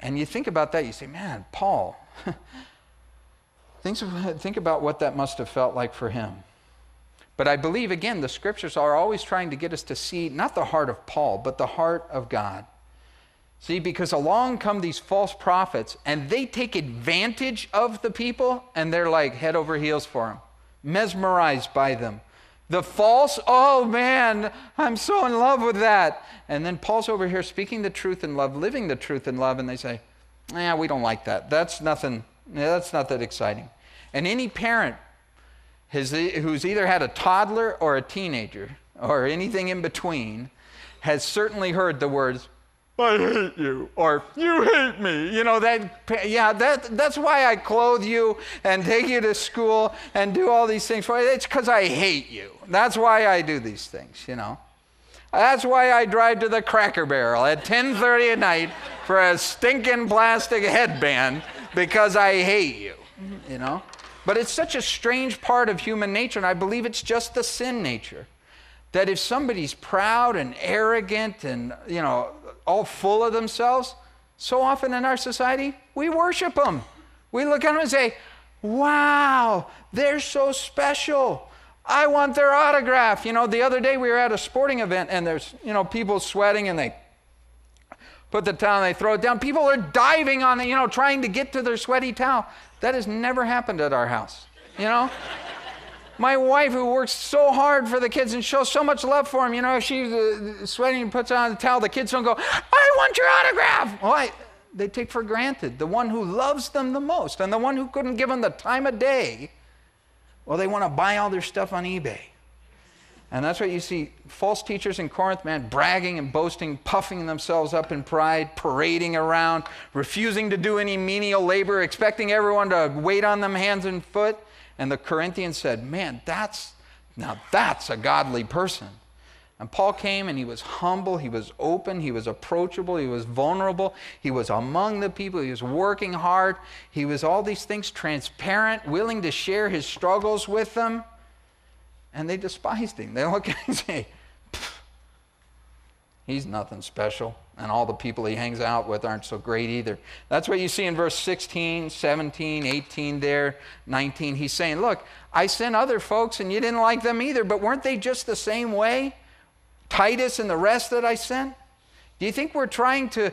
And you think about that, you say, Man, Paul, think, about what that must have felt like for him. But I believe, again, the scriptures are always trying to get us to see not the heart of Paul, but the heart of God. See, because along come these false prophets and they take advantage of the people and they're like head over heels for them, mesmerized by them. The false, oh man, I'm so in love with that. And then Paul's over here speaking the truth in love, living the truth in love, and they say, yeah, we don't like that. That's nothing, that's not that exciting. And any parent has, who's either had a toddler or a teenager or anything in between has certainly heard the words, I hate you, or you hate me. You know, that, yeah, that, that's why I clothe you and take you to school and do all these things. It's because I hate you. That's why I do these things, you know. That's why I drive to the Cracker Barrel at 10:30 at night for a stinking plastic headband because I hate you, you know. But it's such a strange part of human nature, and I believe it's just the sin nature. That if somebody's proud and arrogant and, you know, all full of themselves, so often in our society, we worship them. We look at them and say, wow, they're so special. I want their autograph. You know, the other day we were at a sporting event and there's, you know, people sweating and they put the towel and they throw it down. People are diving on it, you know, trying to get to their sweaty towel. That has never happened at our house, you know? My wife, who works so hard for the kids and shows so much love for them, you know, she's uh, sweating and puts on a towel, the kids don't go, I want your autograph. Well, I, they take for granted the one who loves them the most and the one who couldn't give them the time of day. Well, they want to buy all their stuff on eBay. And that's what you see false teachers in Corinth, man, bragging and boasting, puffing themselves up in pride, parading around, refusing to do any menial labor, expecting everyone to wait on them hands and foot. And the Corinthians said, Man, that's now that's a godly person. And Paul came and he was humble, he was open, he was approachable, he was vulnerable, he was among the people, he was working hard, he was all these things transparent, willing to share his struggles with them. And they despised him. They look at him and say, He's nothing special. And all the people he hangs out with aren't so great either. That's what you see in verse 16, 17, 18 there, 19. He's saying, Look, I sent other folks and you didn't like them either, but weren't they just the same way? Titus and the rest that I sent? Do you think we're trying to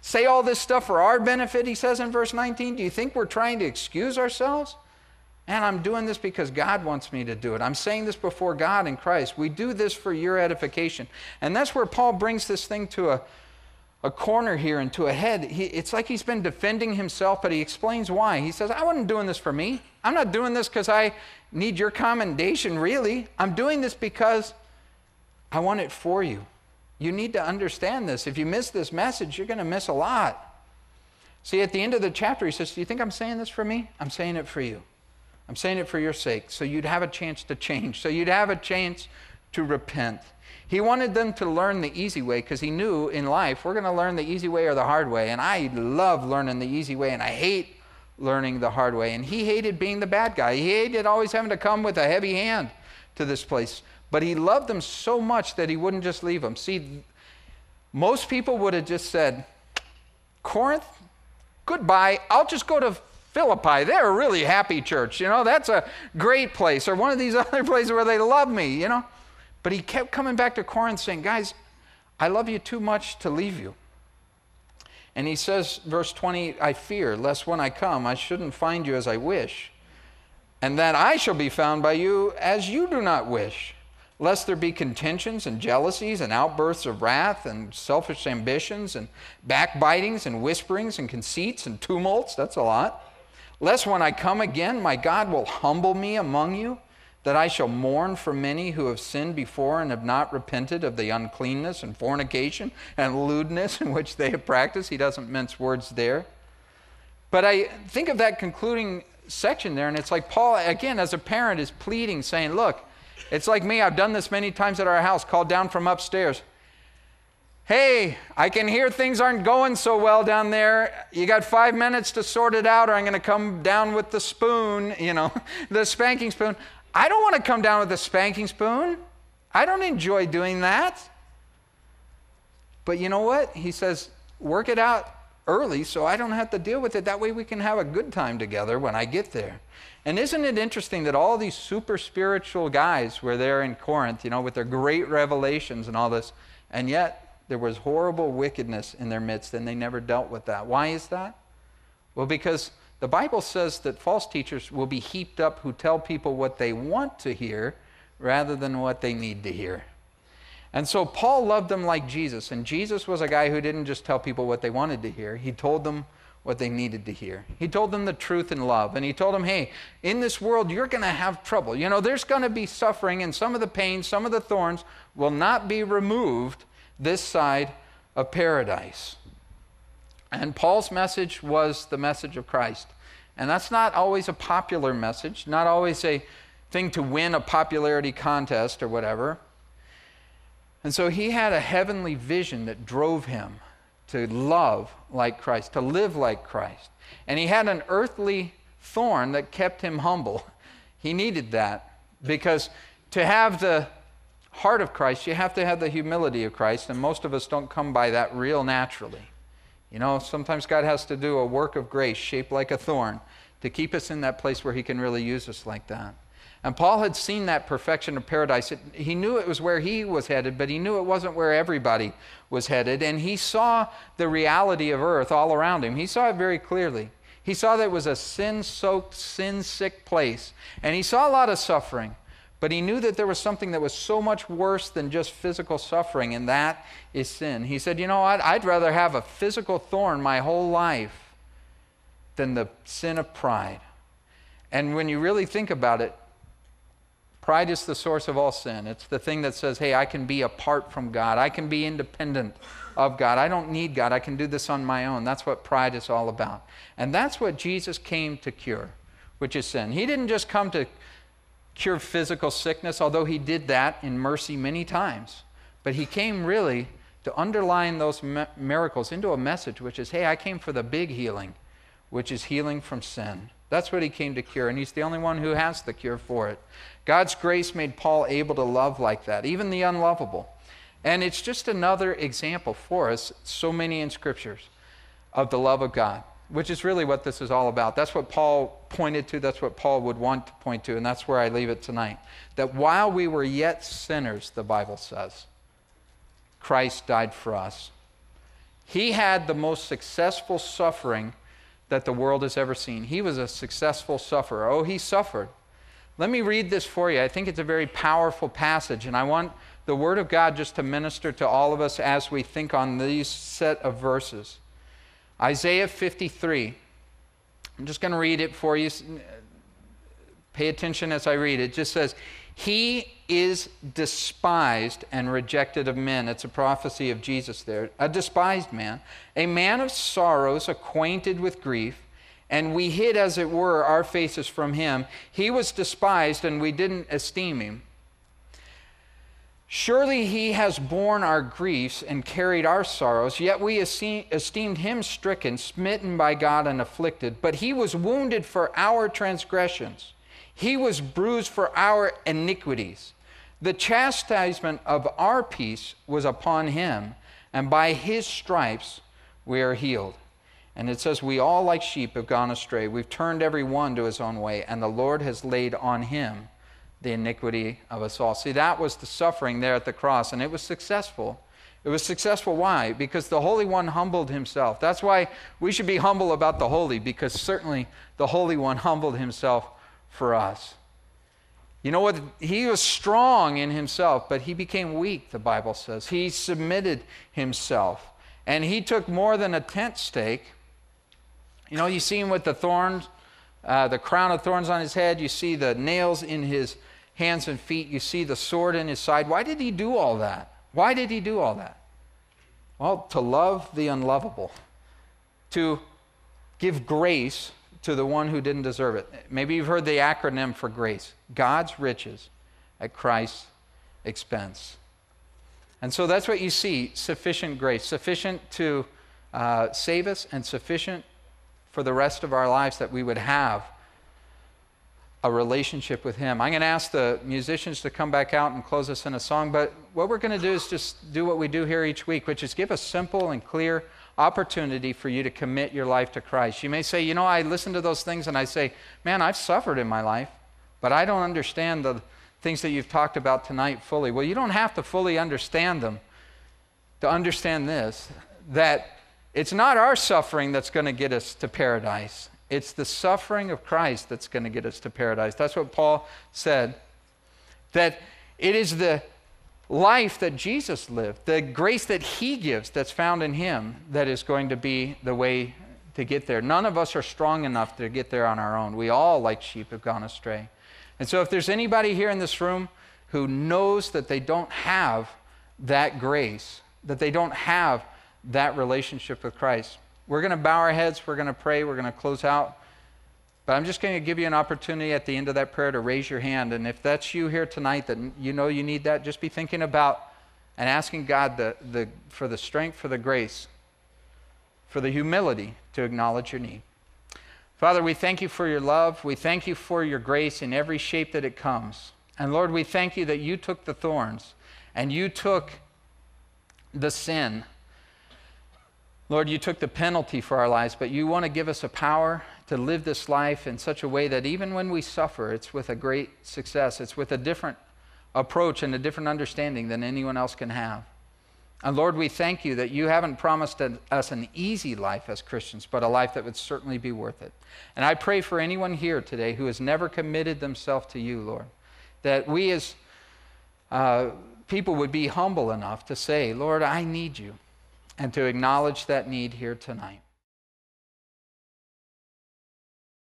say all this stuff for our benefit, he says in verse 19? Do you think we're trying to excuse ourselves? And I'm doing this because God wants me to do it. I'm saying this before God in Christ. We do this for your edification. And that's where Paul brings this thing to a, a corner here and to a head. He, it's like he's been defending himself, but he explains why. He says, I wasn't doing this for me. I'm not doing this because I need your commendation, really. I'm doing this because I want it for you. You need to understand this. If you miss this message, you're going to miss a lot. See, at the end of the chapter, he says, Do you think I'm saying this for me? I'm saying it for you. I'm saying it for your sake, so you'd have a chance to change, so you'd have a chance to repent. He wanted them to learn the easy way because he knew in life we're going to learn the easy way or the hard way. And I love learning the easy way, and I hate learning the hard way. And he hated being the bad guy. He hated always having to come with a heavy hand to this place. But he loved them so much that he wouldn't just leave them. See, most people would have just said, Corinth, goodbye. I'll just go to Philippi, they're a really happy church. You know, that's a great place. Or one of these other places where they love me, you know. But he kept coming back to Corinth saying, Guys, I love you too much to leave you. And he says, verse 20, I fear lest when I come I shouldn't find you as I wish, and that I shall be found by you as you do not wish, lest there be contentions and jealousies and outbursts of wrath and selfish ambitions and backbitings and whisperings and conceits and tumults. That's a lot Lest when I come again, my God will humble me among you, that I shall mourn for many who have sinned before and have not repented of the uncleanness and fornication and lewdness in which they have practiced. He doesn't mince words there. But I think of that concluding section there, and it's like Paul, again, as a parent, is pleading, saying, Look, it's like me. I've done this many times at our house, called down from upstairs hey, I can hear things aren't going so well down there. You got five minutes to sort it out, or I'm going to come down with the spoon, you know, the spanking spoon. I don't want to come down with the spanking spoon. I don't enjoy doing that. But you know what? He says, work it out early so I don't have to deal with it. That way we can have a good time together when I get there. And isn't it interesting that all these super spiritual guys were there in Corinth, you know, with their great revelations and all this, and yet there was horrible wickedness in their midst, and they never dealt with that. Why is that? Well, because the Bible says that false teachers will be heaped up who tell people what they want to hear rather than what they need to hear. And so Paul loved them like Jesus, and Jesus was a guy who didn't just tell people what they wanted to hear, he told them what they needed to hear. He told them the truth in love, and he told them, hey, in this world, you're going to have trouble. You know, there's going to be suffering, and some of the pain, some of the thorns will not be removed this side of paradise. And Paul's message was the message of Christ. And that's not always a popular message, not always a thing to win a popularity contest or whatever. And so he had a heavenly vision that drove him to love like Christ, to live like Christ. And he had an earthly thorn that kept him humble. He needed that because to have the heart of Christ, you have to have the humility of Christ, and most of us don't come by that real naturally. You know, sometimes God has to do a work of grace shaped like a thorn to keep us in that place where He can really use us like that. And Paul had seen that perfection of paradise. It, he knew it was where he was headed, but he knew it wasn't where everybody was headed. And he saw the reality of earth all around him. He saw it very clearly. He saw that it was a sin soaked, sin sick place. And he saw a lot of suffering. But he knew that there was something that was so much worse than just physical suffering, and that is sin. He said, You know what? I'd rather have a physical thorn my whole life than the sin of pride. And when you really think about it, pride is the source of all sin. It's the thing that says, Hey, I can be apart from God, I can be independent of God. I don't need God, I can do this on my own. That's what pride is all about. And that's what Jesus came to cure, which is sin. He didn't just come to cure physical sickness, although he did that in mercy many times. But he came really to underline those miracles into a message, which is hey, I came for the big healing, which is healing from sin. That's what he came to cure, and he's the only one who has the cure for it. God's grace made Paul able to love like that, even the unlovable. And it's just another example for us, so many in scriptures, of the love of God which is really what this is all about. That's what Paul pointed to. That's what Paul would want to point to. And that's where I leave it tonight. That while we were yet sinners, the Bible says, Christ died for us. He had the most successful suffering that the world has ever seen. He was a successful sufferer. Oh, he suffered. Let me read this for you. I think it's a very powerful passage, and I want the Word of God just to minister to all of us as we think on these set of verses. Isaiah 53. I'm just going to read it for you. Pay attention as I read it. Just says, He is despised and rejected of men. It's a prophecy of Jesus there. A despised man, a man of sorrows, acquainted with grief. And we hid, as it were, our faces from him. He was despised, and we didn't esteem him. Surely he has borne our griefs and carried our sorrows, yet we esteemed him stricken, smitten by God, and afflicted. But he was wounded for our transgressions, he was bruised for our iniquities. The chastisement of our peace was upon him, and by his stripes we are healed. And it says, We all, like sheep, have gone astray. We've turned every one to his own way, and the Lord has laid on him the iniquity of us all. See, that was the suffering there at the cross, and it was successful. It was successful. Why? Because the Holy One humbled himself. That's why we should be humble about the Holy, because certainly the Holy One humbled himself for us. You know what? He was strong in himself, but he became weak, the Bible says. He submitted himself. And he took more than a tent stake. You know, you see him with the thorns, uh, the crown of thorns on his head. You see the nails in his hands and feet. You see the sword in his side. Why did he do all that? Why did he do all that? Well, to love the unlovable, to give grace to the one who didn't deserve it. Maybe you've heard the acronym for grace God's riches at Christ's expense. And so that's what you see sufficient grace, sufficient to uh, save us, and sufficient for the rest of our lives that we would have a relationship with Him. I'm going to ask the musicians to come back out and close us in a song, but what we're going to do is just do what we do here each week, which is give a simple and clear opportunity for you to commit your life to Christ. You may say, you know, I listen to those things and I say, man, I've suffered in my life, but I don't understand the things that you've talked about tonight fully. Well, you don't have to fully understand them to understand this that it's not our suffering that's going to get us to paradise. It's the suffering of Christ that's going to get us to paradise. That's what Paul said. That it is the life that Jesus lived, the grace that he gives that's found in him, that is going to be the way to get there. None of us are strong enough to get there on our own. We all, like sheep, have gone astray. And so, if there's anybody here in this room who knows that they don't have that grace, that they don't have that relationship with Christ, we're going to bow our heads, we're going to pray, we're going to close out. But I'm just going to give you an opportunity at the end of that prayer to raise your hand. And if that's you here tonight that you know you need that, just be thinking about and asking God the, the, for the strength, for the grace, for the humility to acknowledge your need. Father, we thank you for your love. We thank you for your grace in every shape that it comes. And Lord, we thank you that you took the thorns and you took the sin. Lord, you took the penalty for our lives, but you want to give us a power to live this life in such a way that even when we suffer, it's with a great success. It's with a different approach and a different understanding than anyone else can have. And Lord, we thank you that you haven't promised us an easy life as Christians, but a life that would certainly be worth it. And I pray for anyone here today who has never committed themselves to you, Lord, that we as uh, people would be humble enough to say, Lord, I need you, and to acknowledge that need here tonight.